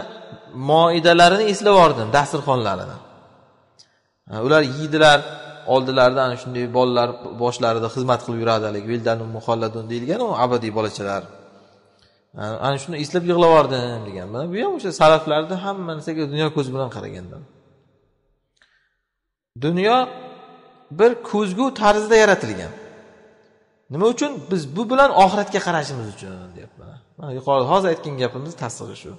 moidalarini eslab yubordim dasturxonlarini. Ular yeydilar oldilaridan ana shunday bolalar boshlarida xizmat qilib yuradi haligi. Vildanu muhalladun deyilgan u abadiy bolachalar. Ana shuni eslab yig'lab yubordim degan. Mana bu ham o'sha saraflarni hamma narsaga dunyo ko'zi bilan qaragandan dunyo bir ko'zgu tarzda yaratilgan. Nima uchun? Biz bu bilan oxiratga qarashimiz uchun deyapman. Mana yuqorida hozir aytgan gapimiz tasdig'i shu.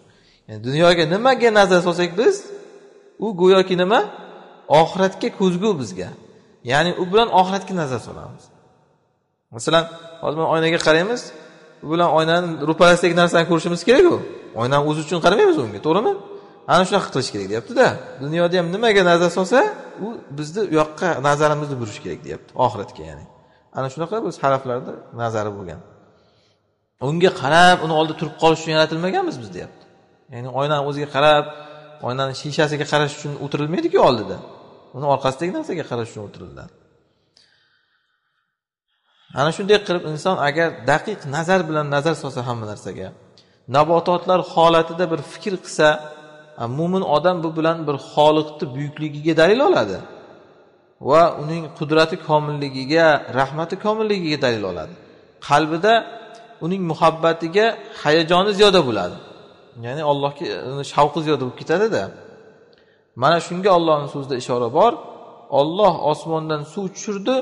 Yani dunyoga nimaga nazar solsak biz u go'yoki nima? Oxiratga ko'zgu bizga. Ya'ni u bilan oxiratga nazar solamiz. Masalan hozir mana oynaga qaraymiz. U bilan oynani ro'parasidagi narsani ko'rishimiz kerakku. Oynani o'zi uchun qaramaymiz unga to'g'rimi? Ana shunaqa qilish kerak deyaptida. Dunyoda ham nimaga nazar solsa u bizni u yoqqa nazarimizni burish kerak deyapti oxiratga ya'ni. Ana shunaqa biz haraflarni nazari bo'lgan. Unga qarab uni oldida turib qolish uchun yaratilmaganmiz biz deyapti. Ya'ni oynani o'ziga qarab oynani shishasiga qarash uchun o'tirilmaydiku oldida. Uni orqasidagi narsaga qarash uchun o'tiriladi ana shunday qilib inson agar daqiq nazar bilan nazar solsa hamma narsaga nabototlar holatida bir fikr qilsa mo'min odam bu bilan bir xoliqni buyukligiga dalil oladi va uning qudrati komilligiga rahmati komilligiga dalil oladi. Qalbida uning muhabbatiga hayajoni ziyoda bo'ladi. Ya'ni allohga shavqi ziyoda bo'lib ketadida. Mana shunga ollohni so'zida ishora bor. Olloh osmondan suv tushirdi.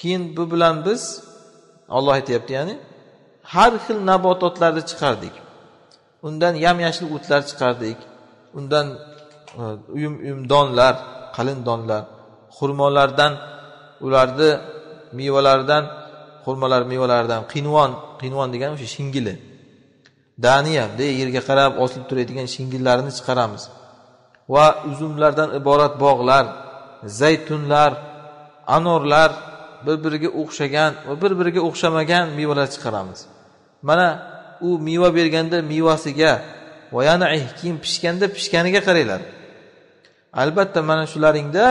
Keyin bu bilan biz olloh aytyapti ya'ni har xil nabototlarni chiqardik. Undan yam yashil o'tlar chiqardik. Undan e, uyum uyum donlar qalin donlar xurmolardan ularni mevalaridan xurmolar mevalaridan qinvon qinvon degani o'sha shingili. Daniya bunday yerga qarab osilib turadigan shingillarni chiqaramiz. Va uzumlardan iborat bog'lar zaytunlar anorlar bir biriga o'xshagan va bir biriga o'xshamagan mevalar chiqaramiz. Mana u meva berganda mevasiga va yana keyin pishganda pishganiga qaranglar. Albatta mana shularingda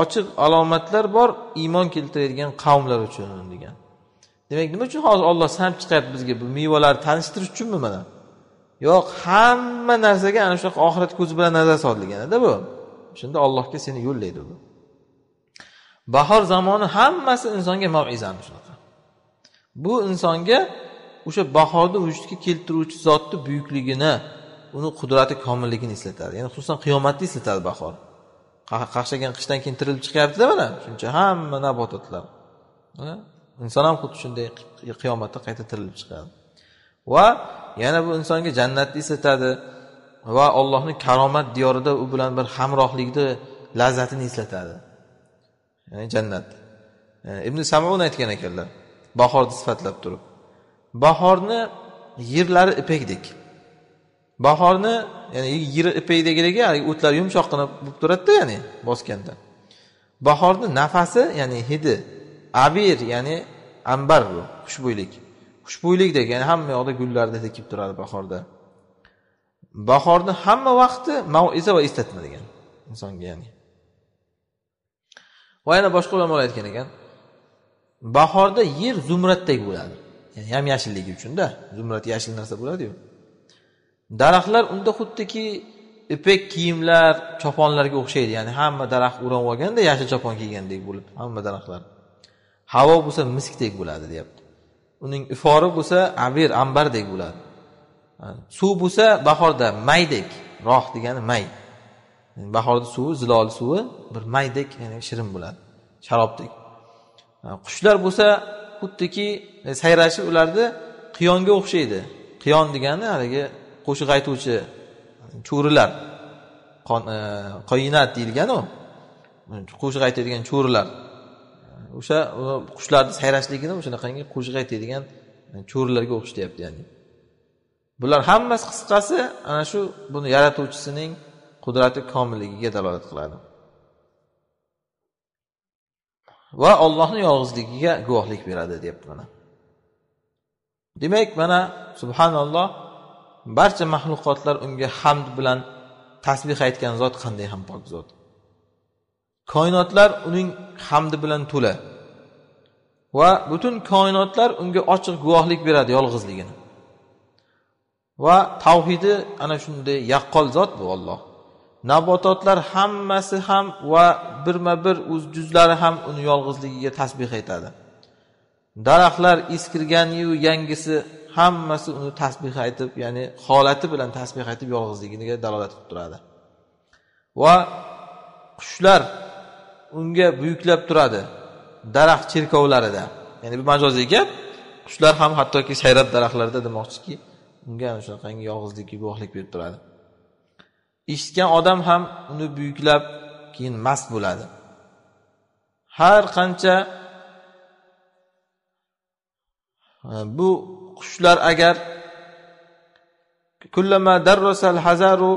ochiq alomatlar bor iymon keltiradigan qavmlar uchun degan. Demak nima uchun hozir olloh sanab chiqyapti bizga bu mevalarni tanishtirish uchunmi mana? Yo'q hamma narsaga ana shunaqa oxirat ko'zi bilan nazar solilganida bu. Shunda ollohga seni yo'llaydi u bahor zamoni hammasi insonga mavizani shunaqa? Bu insonga o'sha bahorni vujudga keltiruvchi zotni buyukligini uni qudrati komilligini eslatadi. Ya'ni xususan qiyomatni eslatadi bahor. Qaqshagan qishdan keyin tirilib chiqyaptida mana shuncha hamma nabototlar. Inson ham xuddi shunday qiyomatda qayta tirilib chiqadi. Va yana bu insonga jannatni eslatadi va allohni karomat diyorida u bilan bir hamrohlikni lazzatini eslatadi. Ya'ni jannat. E, Ibn samun aytgan ekanlar bahorni sifatlab turib. Bahorni yerlari ipakdek bahorni ya'ni yer ipakdekligi o'tlar yumshoqqina bo'lib turadida ya'ni bosganda. Bahorni nafasi ya'ni hidi abir ya'ni ambar bu xushbo'ylik. Xushbo'ylikdek ya'ni hamma yoqda gullarni tekib turadi bahorda. Bahorni hamma vaqti maiza va eslatma degan insonga ya'ni. Va yana boshqa ulamolar aytgan ekan bahorda yer zumratdek bo'ladi. Ya'ni ham yashilligi uchunda zumrad yashil narsa bo'ladiyu. Daraxtlar unda xuddiki ipak kiyimlar choponlarga o'xshaydi. Ya'ni hamma daraxt o'rab olganda yashil chopon kiygandek bo'lib hamma daraxtlar. Havo bo'lsa miskdek bo'ladi deyapti. Uning ifori bo'lsa abir ambardek bo'ladi. Suv bo'lsa bahorda maydek roh degani may. Bahorda suvi ziloli suvi bir maydek ya'ni shirin bo'ladi sharobdek. Qushlar bo'lsa xuddiki e, sayrashi ularni qiyonga o'xshaydi. Qiyon degani haligi qo'shiq aytuvchi cho'rilar e, qoyinat deyilganu qo'shiq aytadigan cho'rilar o'sha qushlarni sayrashligini o'shanaqangi qo'shiq aytadigan cho'rilarga o'xshatyapti ya'ni. Bular hammasi qisqasi ana shu buni yaratuvchisining qudrati komilligiga dalolat qiladi. Va ollohni yolg'izligiga guvohlik beradi deyapti mana. Demak mana subhanalloh barcha maxluqotlar unga hamd bilan tasbih aytgan zot qanday ham pok zot. Koinotlar uning hamdi bilan to'la. Va butun koinotlar unga ochiq guvohlik beradi yolg'izligini. Va tavhidi ana shunday yaqqol zot bu olloh nabototlar hammasi ham va birma bir o'z juzlari ham uni yolg'izligiga tasbeh aytadi daraxtlar eskirganiyu yangisi hammasi uni tasbeh aytib ya'ni holati bilan tasbeh aytib yolg'izligiga dalolat qilib turadi. Va qushlar unga buyuklab turadi. Daraxt cherkovlarida. Ya'ni bu majoziy gap qushlar ham hattoki sayrab daraxtlarda demoqchiki unga shunaqangi yolg'izlikka guvohlik berib turadi. Eshitgan odam ham uni buyuklab keyin mast bo'ladi. Har qancha e, bu qushlar agar kullama darrosal hazaru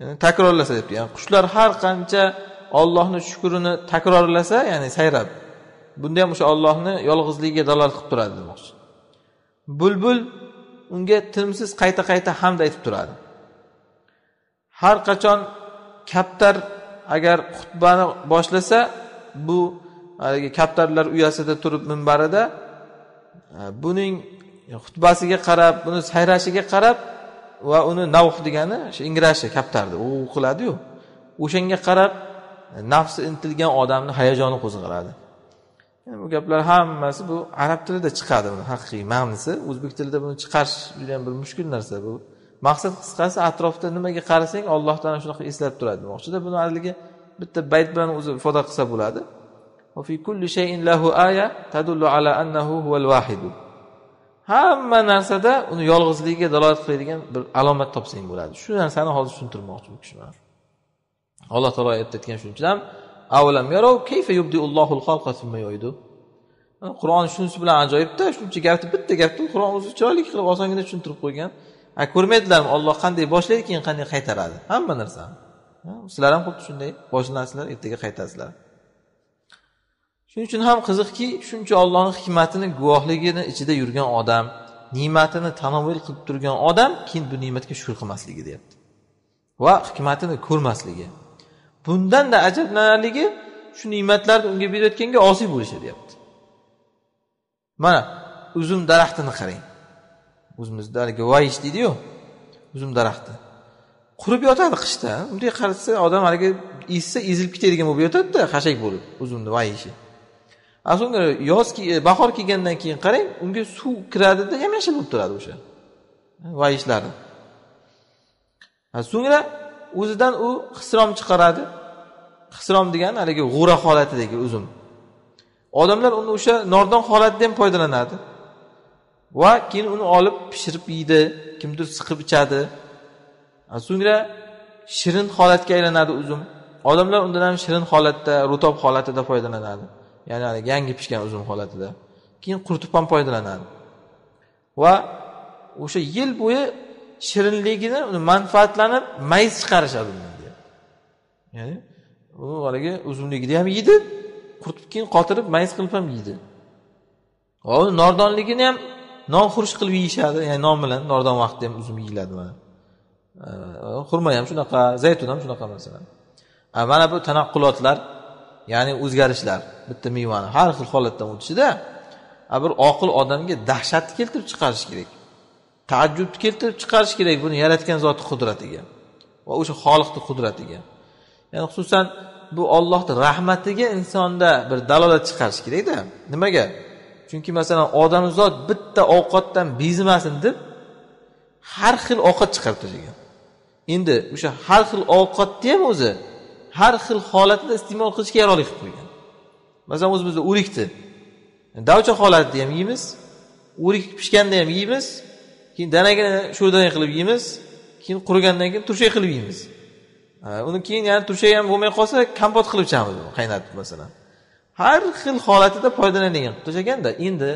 ya'ni takrorlasa debdi. Ya'ni qushlar har qancha ollohni shukrini takrorlasa ya'ni sayrab bunda ham o'sha ollohni yolg'izligiga dalolat qilib turadi demoqchi. Bulbul unga tinimsiz qayta qayta hamd aytib turadi. Har qachon kaptar agar xutbani boshlasa bu haligi kaptarlar uyasida turib minbarida e, buning xutbasiga qarab buni sayrashiga qarab va uni navh degani shu ingrashi kaptardi. U qiladiyu o'shanga qarab e, nafsi intilgan odamni hayajoni qo'zg'aladi. Bu gaplar hammasi bu arab tilida chiqadi buni haqiqiy ma'nisi. O'zbek tilida buni chiqarish judayam bir mushkul narsa bu. Maqsad qisqasi atrofda nimaga qarasang ollohdan shunaqa eslatib turadi demoqchida buni haligi bitta bayt bilan o'zi ifoda qilsa bo'ladi. Hamma narsada uni yolg'izligiga dalolat qiladigan bir alomat topsang bo'ladi. Shu narsani hozir tushuntirmoqchi bu kishi alloh taolo oyatda aytgan shuning uchun ham qur'on shunisi bilan ajoyibda shuncha gapni bitta gapni qur'on o'zi chiroyli qilib osongina tushuntirib qo'ygan. Ko'rmaydilarmi olloh qanday boshlaydi keyin qanday qaytaradi? Hamma narsani. Sizlar ham xuddi shunday boshlasizlar ertaga qaytasizlar shuning uchun ham qiziqki shuncha ollohni hikmatini guvohligini ichida yurgan odam ne'matini tanovul qilib turgan odam keyin bu ne'matga shukur qilmasligi deyapti. Va hikmatini ko'rmasligi. Bundanda ajablanarligi shu ne'matlarni unga berayotganga osiy bo'lishi deyapti. Mana uzum daraxtini qarang. O'zimizda haligi vayish deydiyu uzum daraxti. Qurib yotadi qishda. Bunday qarasa odam haligi ezsa ezilib ketadigan bo'lib yotadida xashak bo'lib uzumni vayishi ana so'ngra yoz e, bahor kelgandan keyin qarang unga suv kiradida yam yashil bo'lib turadi o'sha e, vayishlari. So'ngra o'zidan u hisrom chiqaradi. Hisrom degani haligi g'ura holatidagi uzum. Odamlar uni o'sha nordon holatida ham foydalanadi. Va keyin uni olib pishirib yeydi kimdir siqib ichadi. So'ngra shirin holatga aylanadi uzum. Odamlar undan ham shirin holatda rutob holatida foydalanadi. Ya'ni haligi yangi pishgan uzum holatida. Keyin quritib ham foydalanadi. Va o'sha yil bo'yi shirinligini uni manfaatlanib mayiz chiqarishadi undan ya'ni u haligi uzumligini ham yeydi quritib keyin qotirib mayiz qilib ham yeydi. Va uni nordonligini ham non xurush qilib yeyishadi ya'ni non bilan nordon vaqtida ham uzum yeyiladi mana. Xurmo ham shunaqa zaytun ham shunaqa masalan. Mana bu tanaqqulotlar ya'ni o'zgarishlar bitta mevani har xil holatdan o'tishida bir oqil odamga dahshatni keltirib chiqarish kerak. Taajjubni keltirib chiqarish kerak buni yaratgan zotni qudratiga va o'sha xoliqni qudratiga. Ya'ni xususan bu ollohni rahmatiga insonda bir dalolat chiqarish kerakda. Nimaga? Chunki masalan odamzod bitta ovqatdan bezimasin deb har xil ovqat chiqarib tashlagan. Endi o'sha har xil ovqatni ham o'zi har xil holatida iste'mol qilishga yaroqli qilib qo'ygan. Masalan o'zimizda o'rikni davcha holatida ham yeymiz o'rik pishganda ham yeymiz keyin danagini sho'rdan qilib yeymiz keyin qurigandan keyin turshak qilib yeymiz. Uni keyin yana turshak ham bo'lmay qolsa kompot qilib ichamiz qaynatib masalan. Har xil holatida foydalanadigan qilib tashlaganda endi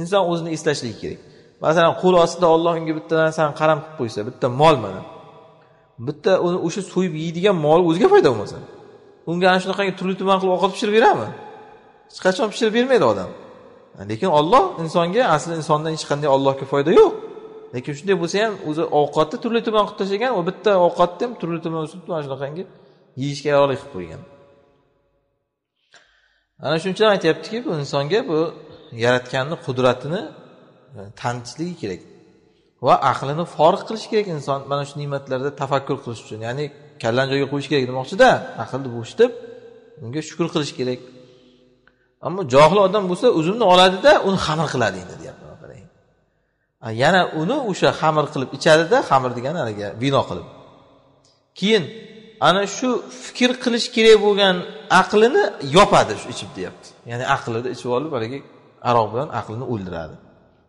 inson o'zini eslashligi kerak. Masalan qo'l ostida olloh unga bitta narsani qaram qilib qo'ysa bitta mol mana bitta uni o'sha so'yib yeydigan mol o'ziga foyda bo'lmasa. Unga ana shunaqangi turli tuman qilib ovqat pishirib beradimi hech qachon pishirib bermaydi odam. Lekin olloh insonga asli insondan hech qanday ollohga foyda yo'q. Lekin shunday bo'lsa ham o'zi ovqatni turli tuman qilib tashlagan va bitta ovqatni ham turli tuman o'sib mana shunaqangi yeyishga yaroqli qilib qo'ygan. Ana shuning uchun aytyaptiki bu insonga bu yaratganni qudratini e, tanishligi kerak. Va aqlini forig qilish kerak inson mana shu ne'matlarda tafakkur qilish uchun. Ya'ni kallani joyiga qo'yish kerak demoqchida aqlni bo'shitib unga shukur qilish kerak. Ammo johil odam bo'lsa uzumni oladida uni xamir qiladi endi deyapti qarang yana uni o'sha xamir qilib ichadida xamir degani haligi vino qilib. Keyin ana shu fikr qilish kerak bo'lgan aqlini yopadi shu ichib deyapti. Ya'ni aqlida ichib olib haligi aroq bilan aqlini o'ldiradi.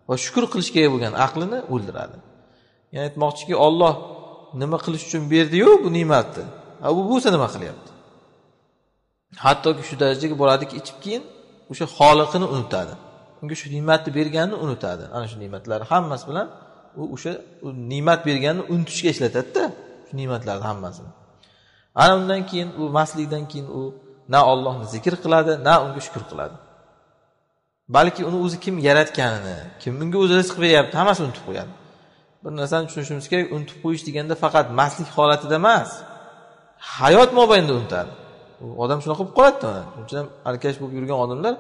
Va shukur qilish kerak bo'lgan aqlini o'ldiradi. Ya'ni aytmoqchiki olloh nima qilish uchun berdiyu bu ne'matni. Bu bo'lsa nima qilyapti? Hattoki shu darajaga boradiki ichib keyin o'sha xoliqini unutadi. Unga shu ne'matni berganini unutadi. Ana shu ne'matlar hammasi bilan u o'sha ne'mat berganini unutishga ishlatadida shu ne'matlarni hammasini. Ana undan keyin u mastlikdan keyin u na ollohni zikr qiladi na unga shukur qiladi. Balki uni o'zi kim yaratganini kim unga o'zi rizq beryapti hammasini unutib qo'yadi. Bir narsani tushunishimiz kerak unutib qo'yish deganda faqat mastlik holatida emas hayot mobaynida unutadi. Odam shunaqa bo'lib qoladida. Shuning uchun ham alkash bo'lib yurgan odamlar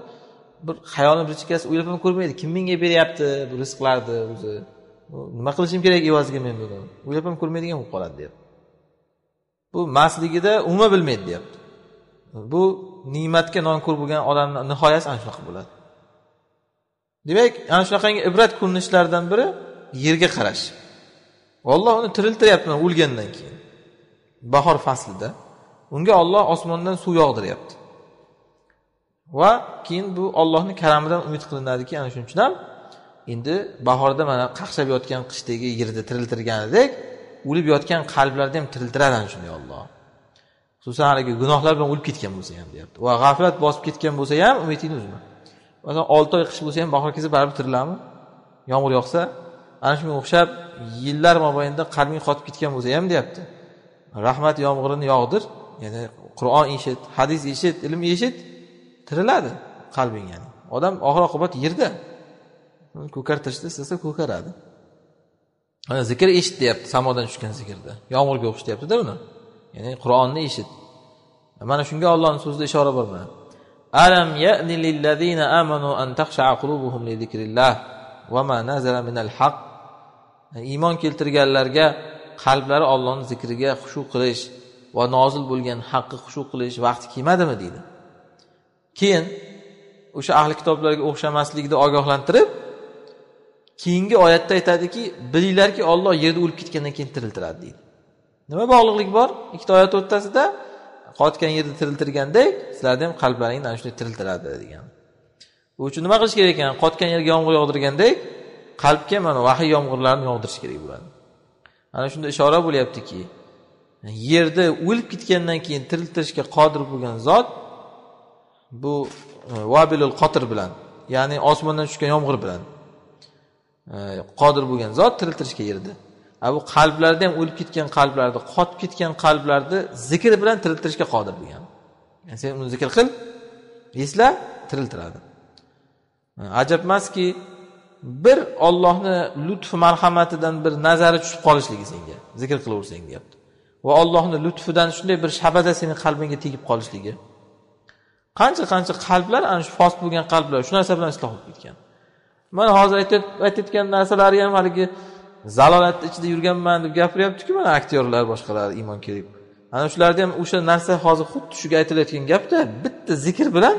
bir xayolini bir chekkasi o'ylab ham ko'rmaydi kim menga beryapti bu rizqlarni o'zi. Nima qilishim kerak evaziga men buni? O'ylab ham ko'rmaydigan bo'lib qoladi deyapti. Bu mastligida umuman bilmaydi deyapti. Bu ne'matga nonko'r bo'lgan odamni nihoyasi ana shunaqa bo'ladi. Demak ana shunaqangi ibrat ko'rinishlaridan biri yerga qarash. Olloh uni tiriltiryapti o'lgandan keyin. Bahor faslida. Unga olloh osmondan suv yog'diryapti. Va keyin bu ollohni karamidan umid qilinadiki ana shuning uchun ham endi bahorda mana qaqshab yotgan qishdagi yerni tiriltirganidek o'lib yotgan qalblarni ham tiriltiradi ana shunday olloh xususan haligi gunohlar bilan o'lib ketgan bo'lsa ham deyapti. Va g'aflat bosib ketgan bo'lsa ham umidingni uzma masalan olti oy qish bo'lsa ham bahor kelsa baribir tiriladimi yomg'ir yog'sa ana shunga o'xshab yillar mobaynida qalbing qotib ketgan bo'lsa ham deyapti. Rahmat yomg'irini yog'dir ya'ni qur'on eshit hadis eshit ilm eshit tiriladi qalbing ya'ni. Odam oxir oqibat yerda ko'kartirishni istasa ko'karadi. Zikr eshit deyapti samodan tushgan zikrda. Yomg'irga o'xshatyaptida uni. Ya'ni qur'onni eshit. Mana shunga ollohni so'zida ishora bor mana. Alam ya'ni lillazina amanu an takhsha'a qulubuhum li zikrillah va ma nazala minal haq iymon keltirganlarga qalblari ollohni zikriga xushu qilish va nozil bo'lgan haqqi xushu qilish vaqti kelmadimi deydi. Keyin o'sha ahli kitoblarga o'xshamaslikni ogohlantirib keyingi oyatda aytadiki bilinglarki olloh yerda o'lib ketgandan keyin tiriltiradi deydi. Nima bog'liqlik bor? Ikkita oyat o'rtasida qotgan yerda tiriltirgandek sizlarni ham qalblaringni ana shunday tiriltiradi degan. Bu uchun nima qilish kerak ekan? Qotgan yerga yomg'ir yog'dirgandek qalbga mana vahiy yomg'irlarini yog'dirish kerak bo'ladi. Ana shunda ishora bo'lyaptiki yerda o'lib ketgandan keyin tiriltirishga qodir bo'lgan zot bu e, vabilul qotir bilan ya'ni osmondan tushgan yomg'ir bilan e, qodir bo'lgan zot tiriltirishga yerda bu qalblarda ham o'lib ketgan qalblarni qotib ketgan qalblarni zikr bilan tiriltirishga qodir bo'lgan yani sen uni zikr qil esla tiriltiradi. Ajabmaski bir ollohni lutfi marhamatidan bir nazari tushib qolishligi senga zikr qilaversang deyapti. Va ollohni lutfidan shunday bir shabada seni qalbingga tegib qolishligi. Qancha qancha qalblar ana shu fos bo'lgan qalblar shu narsa bilan isloh bo'lib ketgan. Mana hozir aytayotgan narsalari ham haligi zalolatni ichida yurganman deb gapiryaptiku mana aktyorlar boshqalar iymon kelib. Ana shularda ham o'sha narsa hozir xuddi shuga aytilayotgan gapda bitta zikr bilan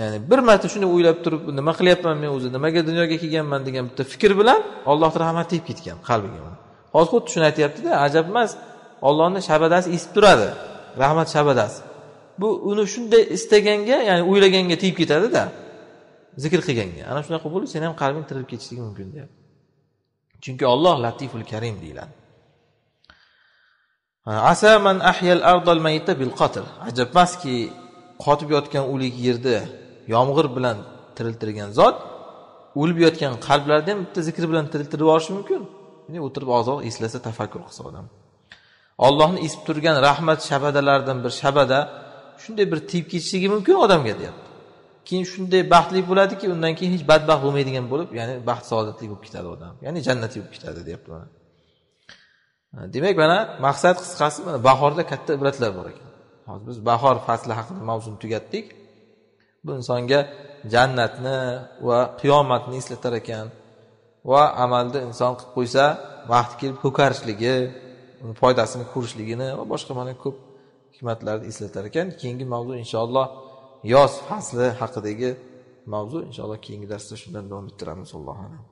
ya'ni bir marta shuni o'ylab turib nima qilyapman men o'zi nimaga dunyoga kelganman? degan bitta fikr bilan ollohni rahmati tegib ketgan qalbiga hozir xuddi shuni aytyaptida ajab emas ollohni shabadasi esib turadi rahmat shabadasi. Bu uni shunday istaganga ya'ni o'ylaganga tegib ketadida zikr qilganga. Ana shunaqa bo'lib seni ham qalbing tirilib ketishligi mumkin deyapti. Chunki olloh latiful karim deyiladi. Asa man ahyal ardal mayita bil qatr ajabmaski qotib yotgan o'lik yerda yomg'ir bilan tiriltirgan zot o'lib yotgan qalblarni ham bitta zikr bilan tiriltirib yuborishi mumkin. O'tirib ozroq eslasa tafakkur qilsa odam. Ollohni esib turgan rahmat shabadalaridan bir shabada shunday bir tegib ketishligi mumkin odamga deyapti. Keyin shunday baxtli bo'ladiki undan keyin hech badbaxt bo'lmaydigan bo'lib ya'ni baxt saodatli bo'lib ketadi odam. Ya'ni jannatga bo'lib ketadi deyapti mana. Demak mana maqsad qisqasi mana bahorda katta ibratlar bor ekan. Hozir biz bahor fasli haqida mavzuni tugatdik. Bu insonga jannatni va qiyomatni eslatar ekan va amalda inson qilib qo'ysa vaqti kelib ko'karishligi uni foydasini ko'rishligini va boshqa mana ko'p hikmatlarni eslatar ekan. Keyingi mavzu inshaalloh yoz fasli haqidagi mavzu inshaalloh keyingi darsda shundan davom ettiramiz. Allohu alam.